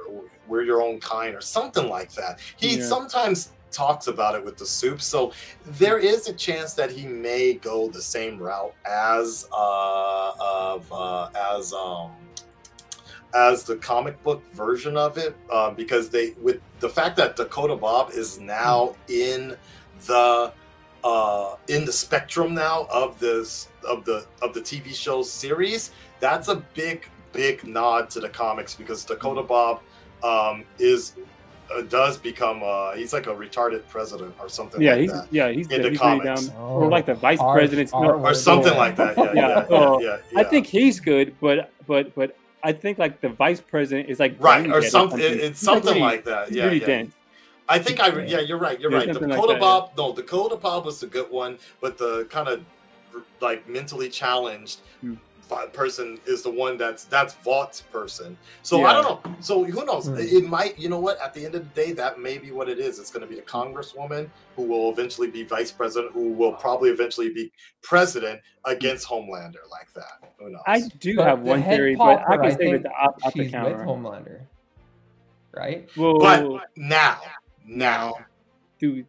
S2: we're your own kind or something like that. He
S3: Yeah.
S2: sometimes talks about it with the soup, so there is a chance that he may go the same route as uh, of uh, as um as the comic book version of it um, because they with the fact that Dakota Bob is now in the uh in the spectrum now of this of the of the TV show series that's a big big nod to the comics because Dakota Bob um is uh, does become uh he's like a retarded president or something
S3: Yeah,
S2: like
S3: he's
S2: that
S3: yeah he's,
S2: in
S3: yeah,
S2: the
S3: he's
S2: comics.
S3: down, or like the vice
S4: R-
S3: president.
S4: R
S3: no,
S2: or something like that yeah yeah
S3: Yeah,
S2: yeah,
S3: uh,
S2: yeah,
S3: I
S2: yeah.
S3: think he's good, but but but I think like the vice president is like
S2: right or something it- it's something like that yeah yeah
S3: dense.
S2: I think I yeah you're right you're
S3: Yeah,
S2: right the
S3: like that, yeah.
S2: Bob no Dakota Bob was a good one but the kind of like mentally challenged
S3: Hmm.
S2: Fi- person is the one that's that's Vought's person. So I don't know. So who knows?
S4: Hmm.
S2: it might you know what? At the end of the day that may be what it is. It's going to be the congresswoman who will eventually be vice president who will probably eventually be president against Homelander like that. Who knows?
S3: I do
S4: But
S3: have one
S4: head
S3: theory, but I
S4: popper,
S3: can say
S4: think
S3: that the op- off the
S4: she's with. Homelander, right?
S3: Well,
S2: but now now.
S3: Do,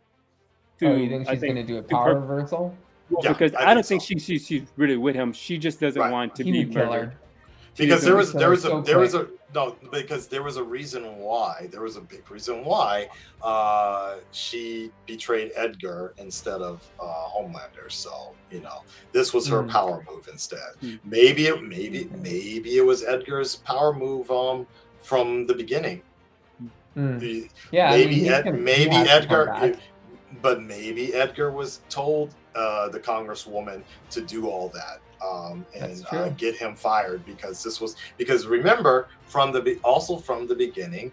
S4: oh,
S3: do
S4: you think she's gonna do a
S3: do
S4: power
S3: per-
S4: reversal?
S3: Well,
S2: Yeah,
S3: because
S2: I
S3: I, don't think
S2: so.
S3: she, she she's really with him. She just doesn't
S2: Right.
S3: want to
S4: He
S3: be
S4: would
S3: murdered.
S4: her.
S3: She
S2: because there
S3: doesn't-
S2: was there was
S4: so
S2: a there was a no because there was a reason why there was a big reason why uh she betrayed Edgar instead of uh Homelander so you know this was her
S4: Hmm.
S2: power move instead
S3: Hmm.
S2: maybe it maybe maybe it was Edgar's power move um from the beginning
S4: Hmm.
S2: The-
S4: Yeah, I mean,
S2: maybe Ed, maybe
S4: has to come
S2: Edgar
S4: back.
S2: but maybe Edgar was told uh, the congresswoman to do all that um, and uh, get him fired because this was because remember from the be- also from the beginning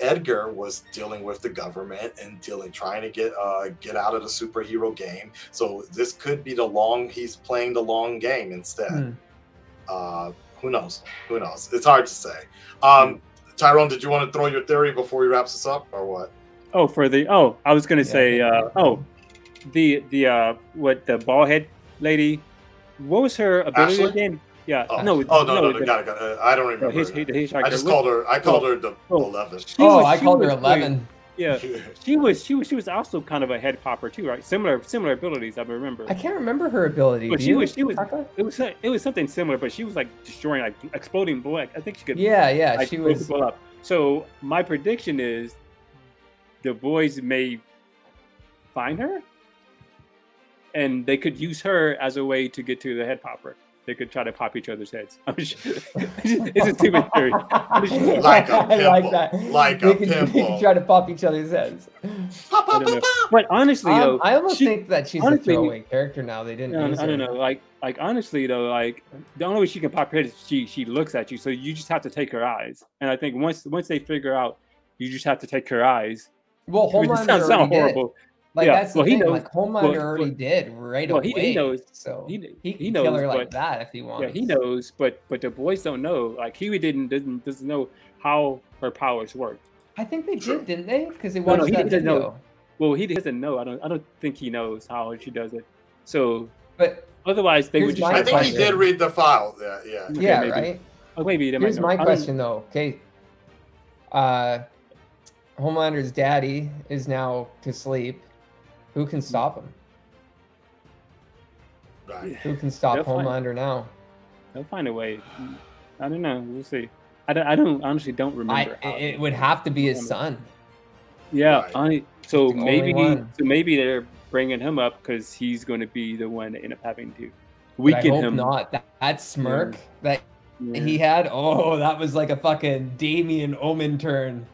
S2: Edgar was dealing with the government and dealing trying to get uh, get out of the superhero game. So this could be the long he's playing the long game instead.
S4: Hmm.
S2: uh, who knows? Who knows? It's hard to say. Um, Tyrone did you want to throw your theory before we wraps this up or what?
S3: Oh, for the oh, I was gonna
S4: Yeah.
S3: say uh, oh, the the uh what the ball head lady, what was her ability
S2: Ashley?
S3: again? Yeah.
S2: Oh,
S3: no.
S2: oh no, no, no,
S3: the-
S2: got it, got it. I don't remember.
S3: his-
S2: that.
S3: the hitchhiker
S2: I just
S3: was-
S2: called her. I called her the
S3: Oh.
S2: eleven.
S3: she
S4: Oh,
S3: was-
S4: I called her
S3: was great.
S4: 11.
S3: Yeah, she was she was she was also kind of a head popper too, right? Similar similar abilities, I remember.
S4: I can't remember her ability.
S3: But she
S4: you,
S3: was she was it was it was something similar, but she was like destroying like exploding bullet. I think she could
S4: Yeah, yeah,
S3: like,
S4: she was-
S3: up. So my prediction is the boys may find her and they could use her as a way to get to the head popper. They could try to pop each other's heads. I'm sure. it's a stupid theory. I'm sure.
S2: Like a
S4: I like that.
S2: Like
S4: they
S2: a
S4: can, they can
S2: pimple.
S4: try to pop each other's heads.
S3: I don't know. But honestly,
S4: Um,
S3: though,
S4: I almost
S3: she-
S4: think that she's
S3: honestly,
S4: a throwaway character now. They didn't.
S3: No,
S4: use
S3: I don't
S4: her.
S3: know. Like, like honestly though, like the only way she can pop her head is she she looks at you. So you just have to take her eyes. And I think once once they figure out, you just have to take her eyes.
S4: Well,
S3: I mean,
S4: Homelander
S3: sounds, sound
S4: already did.
S3: Horrible.
S4: Like
S3: Yeah,
S4: that's the
S3: well, he
S4: thing.
S3: knows-
S4: like Homelander
S3: well,
S4: already
S3: well-
S4: did right
S3: well, he-
S4: away.
S3: he knows-
S4: So
S3: he-
S4: he,
S3: he
S4: can kill
S3: knows,
S4: her like that if he wants.
S3: Yeah, he knows, but but the boys don't know. Like Hughie didn't doesn't doesn't know how her powers work.
S4: I think they did, didn't they? Because they
S3: No,
S4: watched
S3: no, he
S4: that
S3: doesn't
S4: video.
S3: know. Well, he doesn't know. I don't. I don't think he knows how she does it. So,
S4: but
S3: otherwise they would just.
S4: my
S2: I think he did read the file. Yeah, yeah.
S3: Okay,
S4: yeah,
S3: maybe.
S4: right.
S3: Oh, maybe they might
S4: Here's
S3: know.
S4: my question though. Okay, uh, Homelander's daddy is now to sleep. Who can stop him?
S2: Right.
S4: Who can stop
S3: They'll find-
S4: Homelander now?
S3: They'll find a way. I don't know. We'll see. I don't. I don't honestly don't
S4: I,
S3: remember. how-
S4: it would have to be his son.
S3: Yeah. I, so maybe.
S4: one.
S3: So maybe they're bringing him up because he's going to be the one that end up having to weaken him.
S4: not. That, that smirk that
S3: Yeah.
S4: he had. Oh, that was like a fucking Damien Omen turn.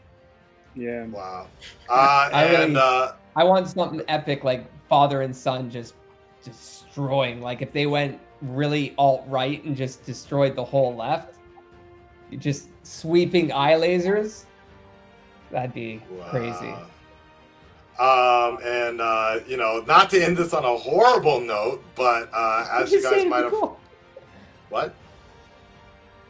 S3: Yeah.
S2: Wow. Uh,
S4: I
S2: and
S4: really-
S2: uh,
S4: I want something epic like father and son just destroying. Like if they went really alt right and just destroyed the whole left, just sweeping eye lasers. That'd be crazy.
S2: Um, and uh, you know, not to end this on a horrible note, but uh, as you
S4: Just
S2: guys might have,
S4: cool.
S2: what?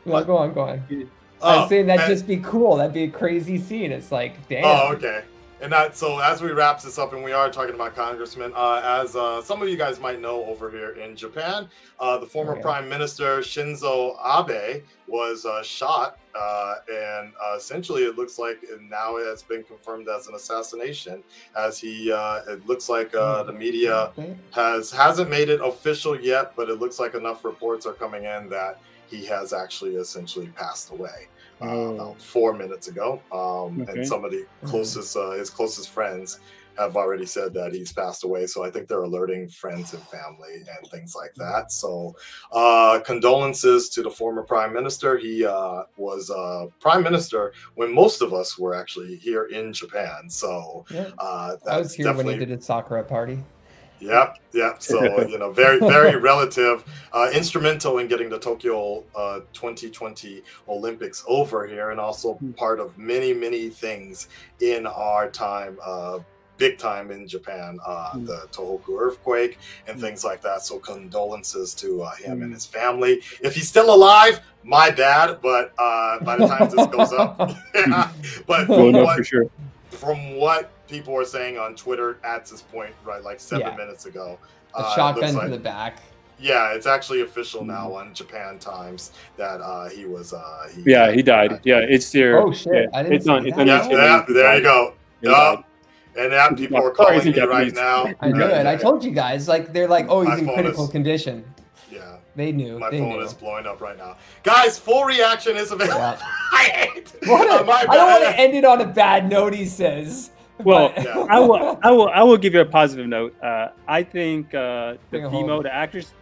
S4: No, go on, go on. I
S2: Oh,
S4: was saying that'd
S2: and-
S4: just be cool. That'd be a crazy scene. It's like, damn.
S2: Oh, okay. And that so as we wrap this up, and we are talking about Congressman, uh, as uh, some of you guys might know over here in Japan, uh, the former
S4: yeah.
S2: Prime Minister Shinzo Abe was uh, shot, uh, and uh, essentially it looks like now it has been confirmed as an assassination. As he, uh, it looks like uh, the media has hasn't made it official yet, but it looks like enough reports are coming in that he has actually essentially passed away uh, about four minutes ago. Um,
S3: Okay.
S2: And some of the closest, uh, his closest friends have already said that he's passed away. So I think they're alerting friends and family and things like that. So uh, condolences to the former prime minister. He uh, was uh, prime minister when most of us were actually here in Japan. So
S4: Yeah.
S2: uh, that's
S4: I was here when he did his Sakura party.
S2: Yep, yep. So you know, very, very relative, uh, instrumental in getting the Tokyo uh, 2020 Olympics over here, and also part of many, many things in our time. Uh, Big time in Japan, uh, the Tohoku earthquake and things like that. So condolences to uh, him and his family. If he's still alive, my bad. But uh, by the time this goes up, yeah. But
S3: Oh no,
S2: what
S3: for sure.
S2: from what people were saying on Twitter at this point, right, like seven
S4: Yeah.
S2: minutes ago.
S4: A
S2: uh, it
S4: shotgun
S2: looks
S4: to the back.
S2: Yeah, it's actually official now on Japan Times that uh, he was. Uh, he,
S3: Yeah, he died. Yeah, it's there.
S4: Oh, shit,
S3: Yeah,
S4: I didn't
S3: it's on. It's
S4: that.
S3: on.
S2: Yeah,
S3: YouTube.
S2: yeah, there you go.
S3: He died.
S2: Yup. And now people are
S3: Sorry,
S2: calling
S3: it's in
S2: me right now.
S4: I knew it. I told you guys. Like they're like, oh,
S2: My
S4: he's in critical
S2: is-
S4: condition.
S2: Yeah,
S4: They knew.
S2: my
S4: they
S2: phone
S4: knew.
S2: is blowing up right now. Guys, full reaction is available.
S4: Yeah.
S2: I hate.
S4: What a- I don't want to end it on a bad note. He says.
S3: Well,
S4: but-
S2: Yeah.
S3: I will. I will. I will give you a positive note. Uh, I think uh, the
S4: it home.
S3: female, the actress,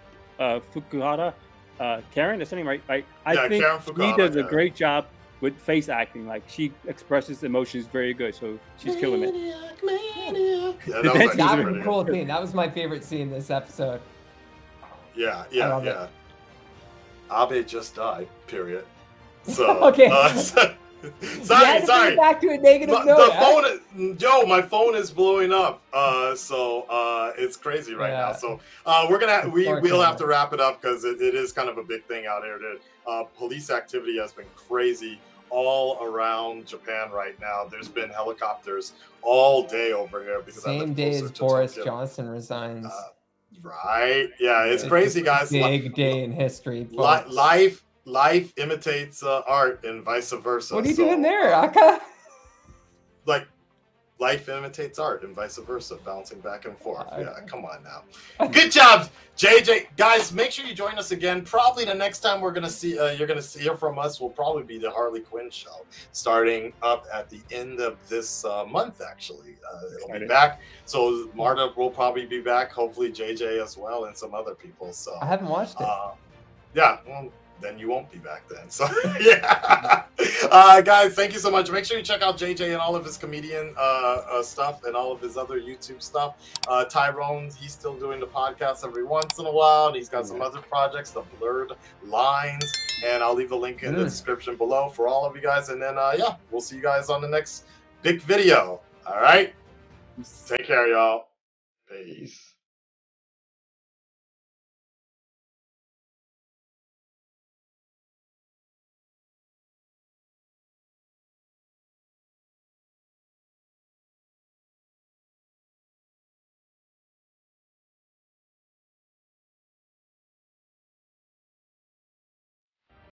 S3: uh, Fukuhara, uh, Karen. That's her name, right? Right. I
S2: Yeah,
S3: think
S2: Karen
S3: she
S2: Fukuhara,
S3: does a great job with face acting. Like she expresses emotions very good. So she's killing it.
S2: Yeah, that was
S3: dance
S2: actually
S4: that was a cool scene. That was my favorite scene this episode.
S2: Yeah, yeah,
S4: love it.
S2: yeah. Abe just died. Period. So
S4: Okay.
S2: uh, sorry,
S4: You
S2: sorry.
S4: back to a negative
S2: My-
S4: note.
S2: the
S4: huh?
S2: phone, is, yo, my phone is blowing up. Uh, so uh, it's crazy right now. So uh, we're gonna we we'll have to wrap it up because it, it is kind of a big thing out here. That uh, police activity has been crazy all around Japan right now. There's been helicopters all day over here because I live
S4: Same day as Boris
S2: Tokyo.
S4: Johnson resigns.
S2: Uh, Right? Yeah, it's
S4: It's
S2: crazy, guys. Li-
S4: Big day in history.
S2: li- life, life imitates uh, art, and vice versa.
S4: What are you
S2: So,
S4: doing there, Aka?
S2: Like, life imitates art, and vice versa, bouncing back and forth.
S4: I-
S2: Yeah, come on now. Good job, JJ. Guys, make sure you join us again. Probably the next time we're gonna see, uh, you're gonna see hear from us will probably be the Harley Quinn show, starting up at the end of this uh, month. Actually, uh, it'll be back. So Marta will probably be back. Hopefully JJ as well, and some other people. So
S4: I haven't watched it.
S2: uh, yeah, well, then you won't be back then. So yeah, uh, guys, thank you so much. Make sure you check out JJ and all of his comedian uh, uh, stuff and all of his other YouTube stuff. Uh, Tyrone, he's still doing the podcast every once in a while. And he's got some other projects, the Blurred Lines, and I'll leave a link in the description below for all of you guys. And then uh, yeah, we'll see you guys on the next big video. All right, take care, y'all. Peace.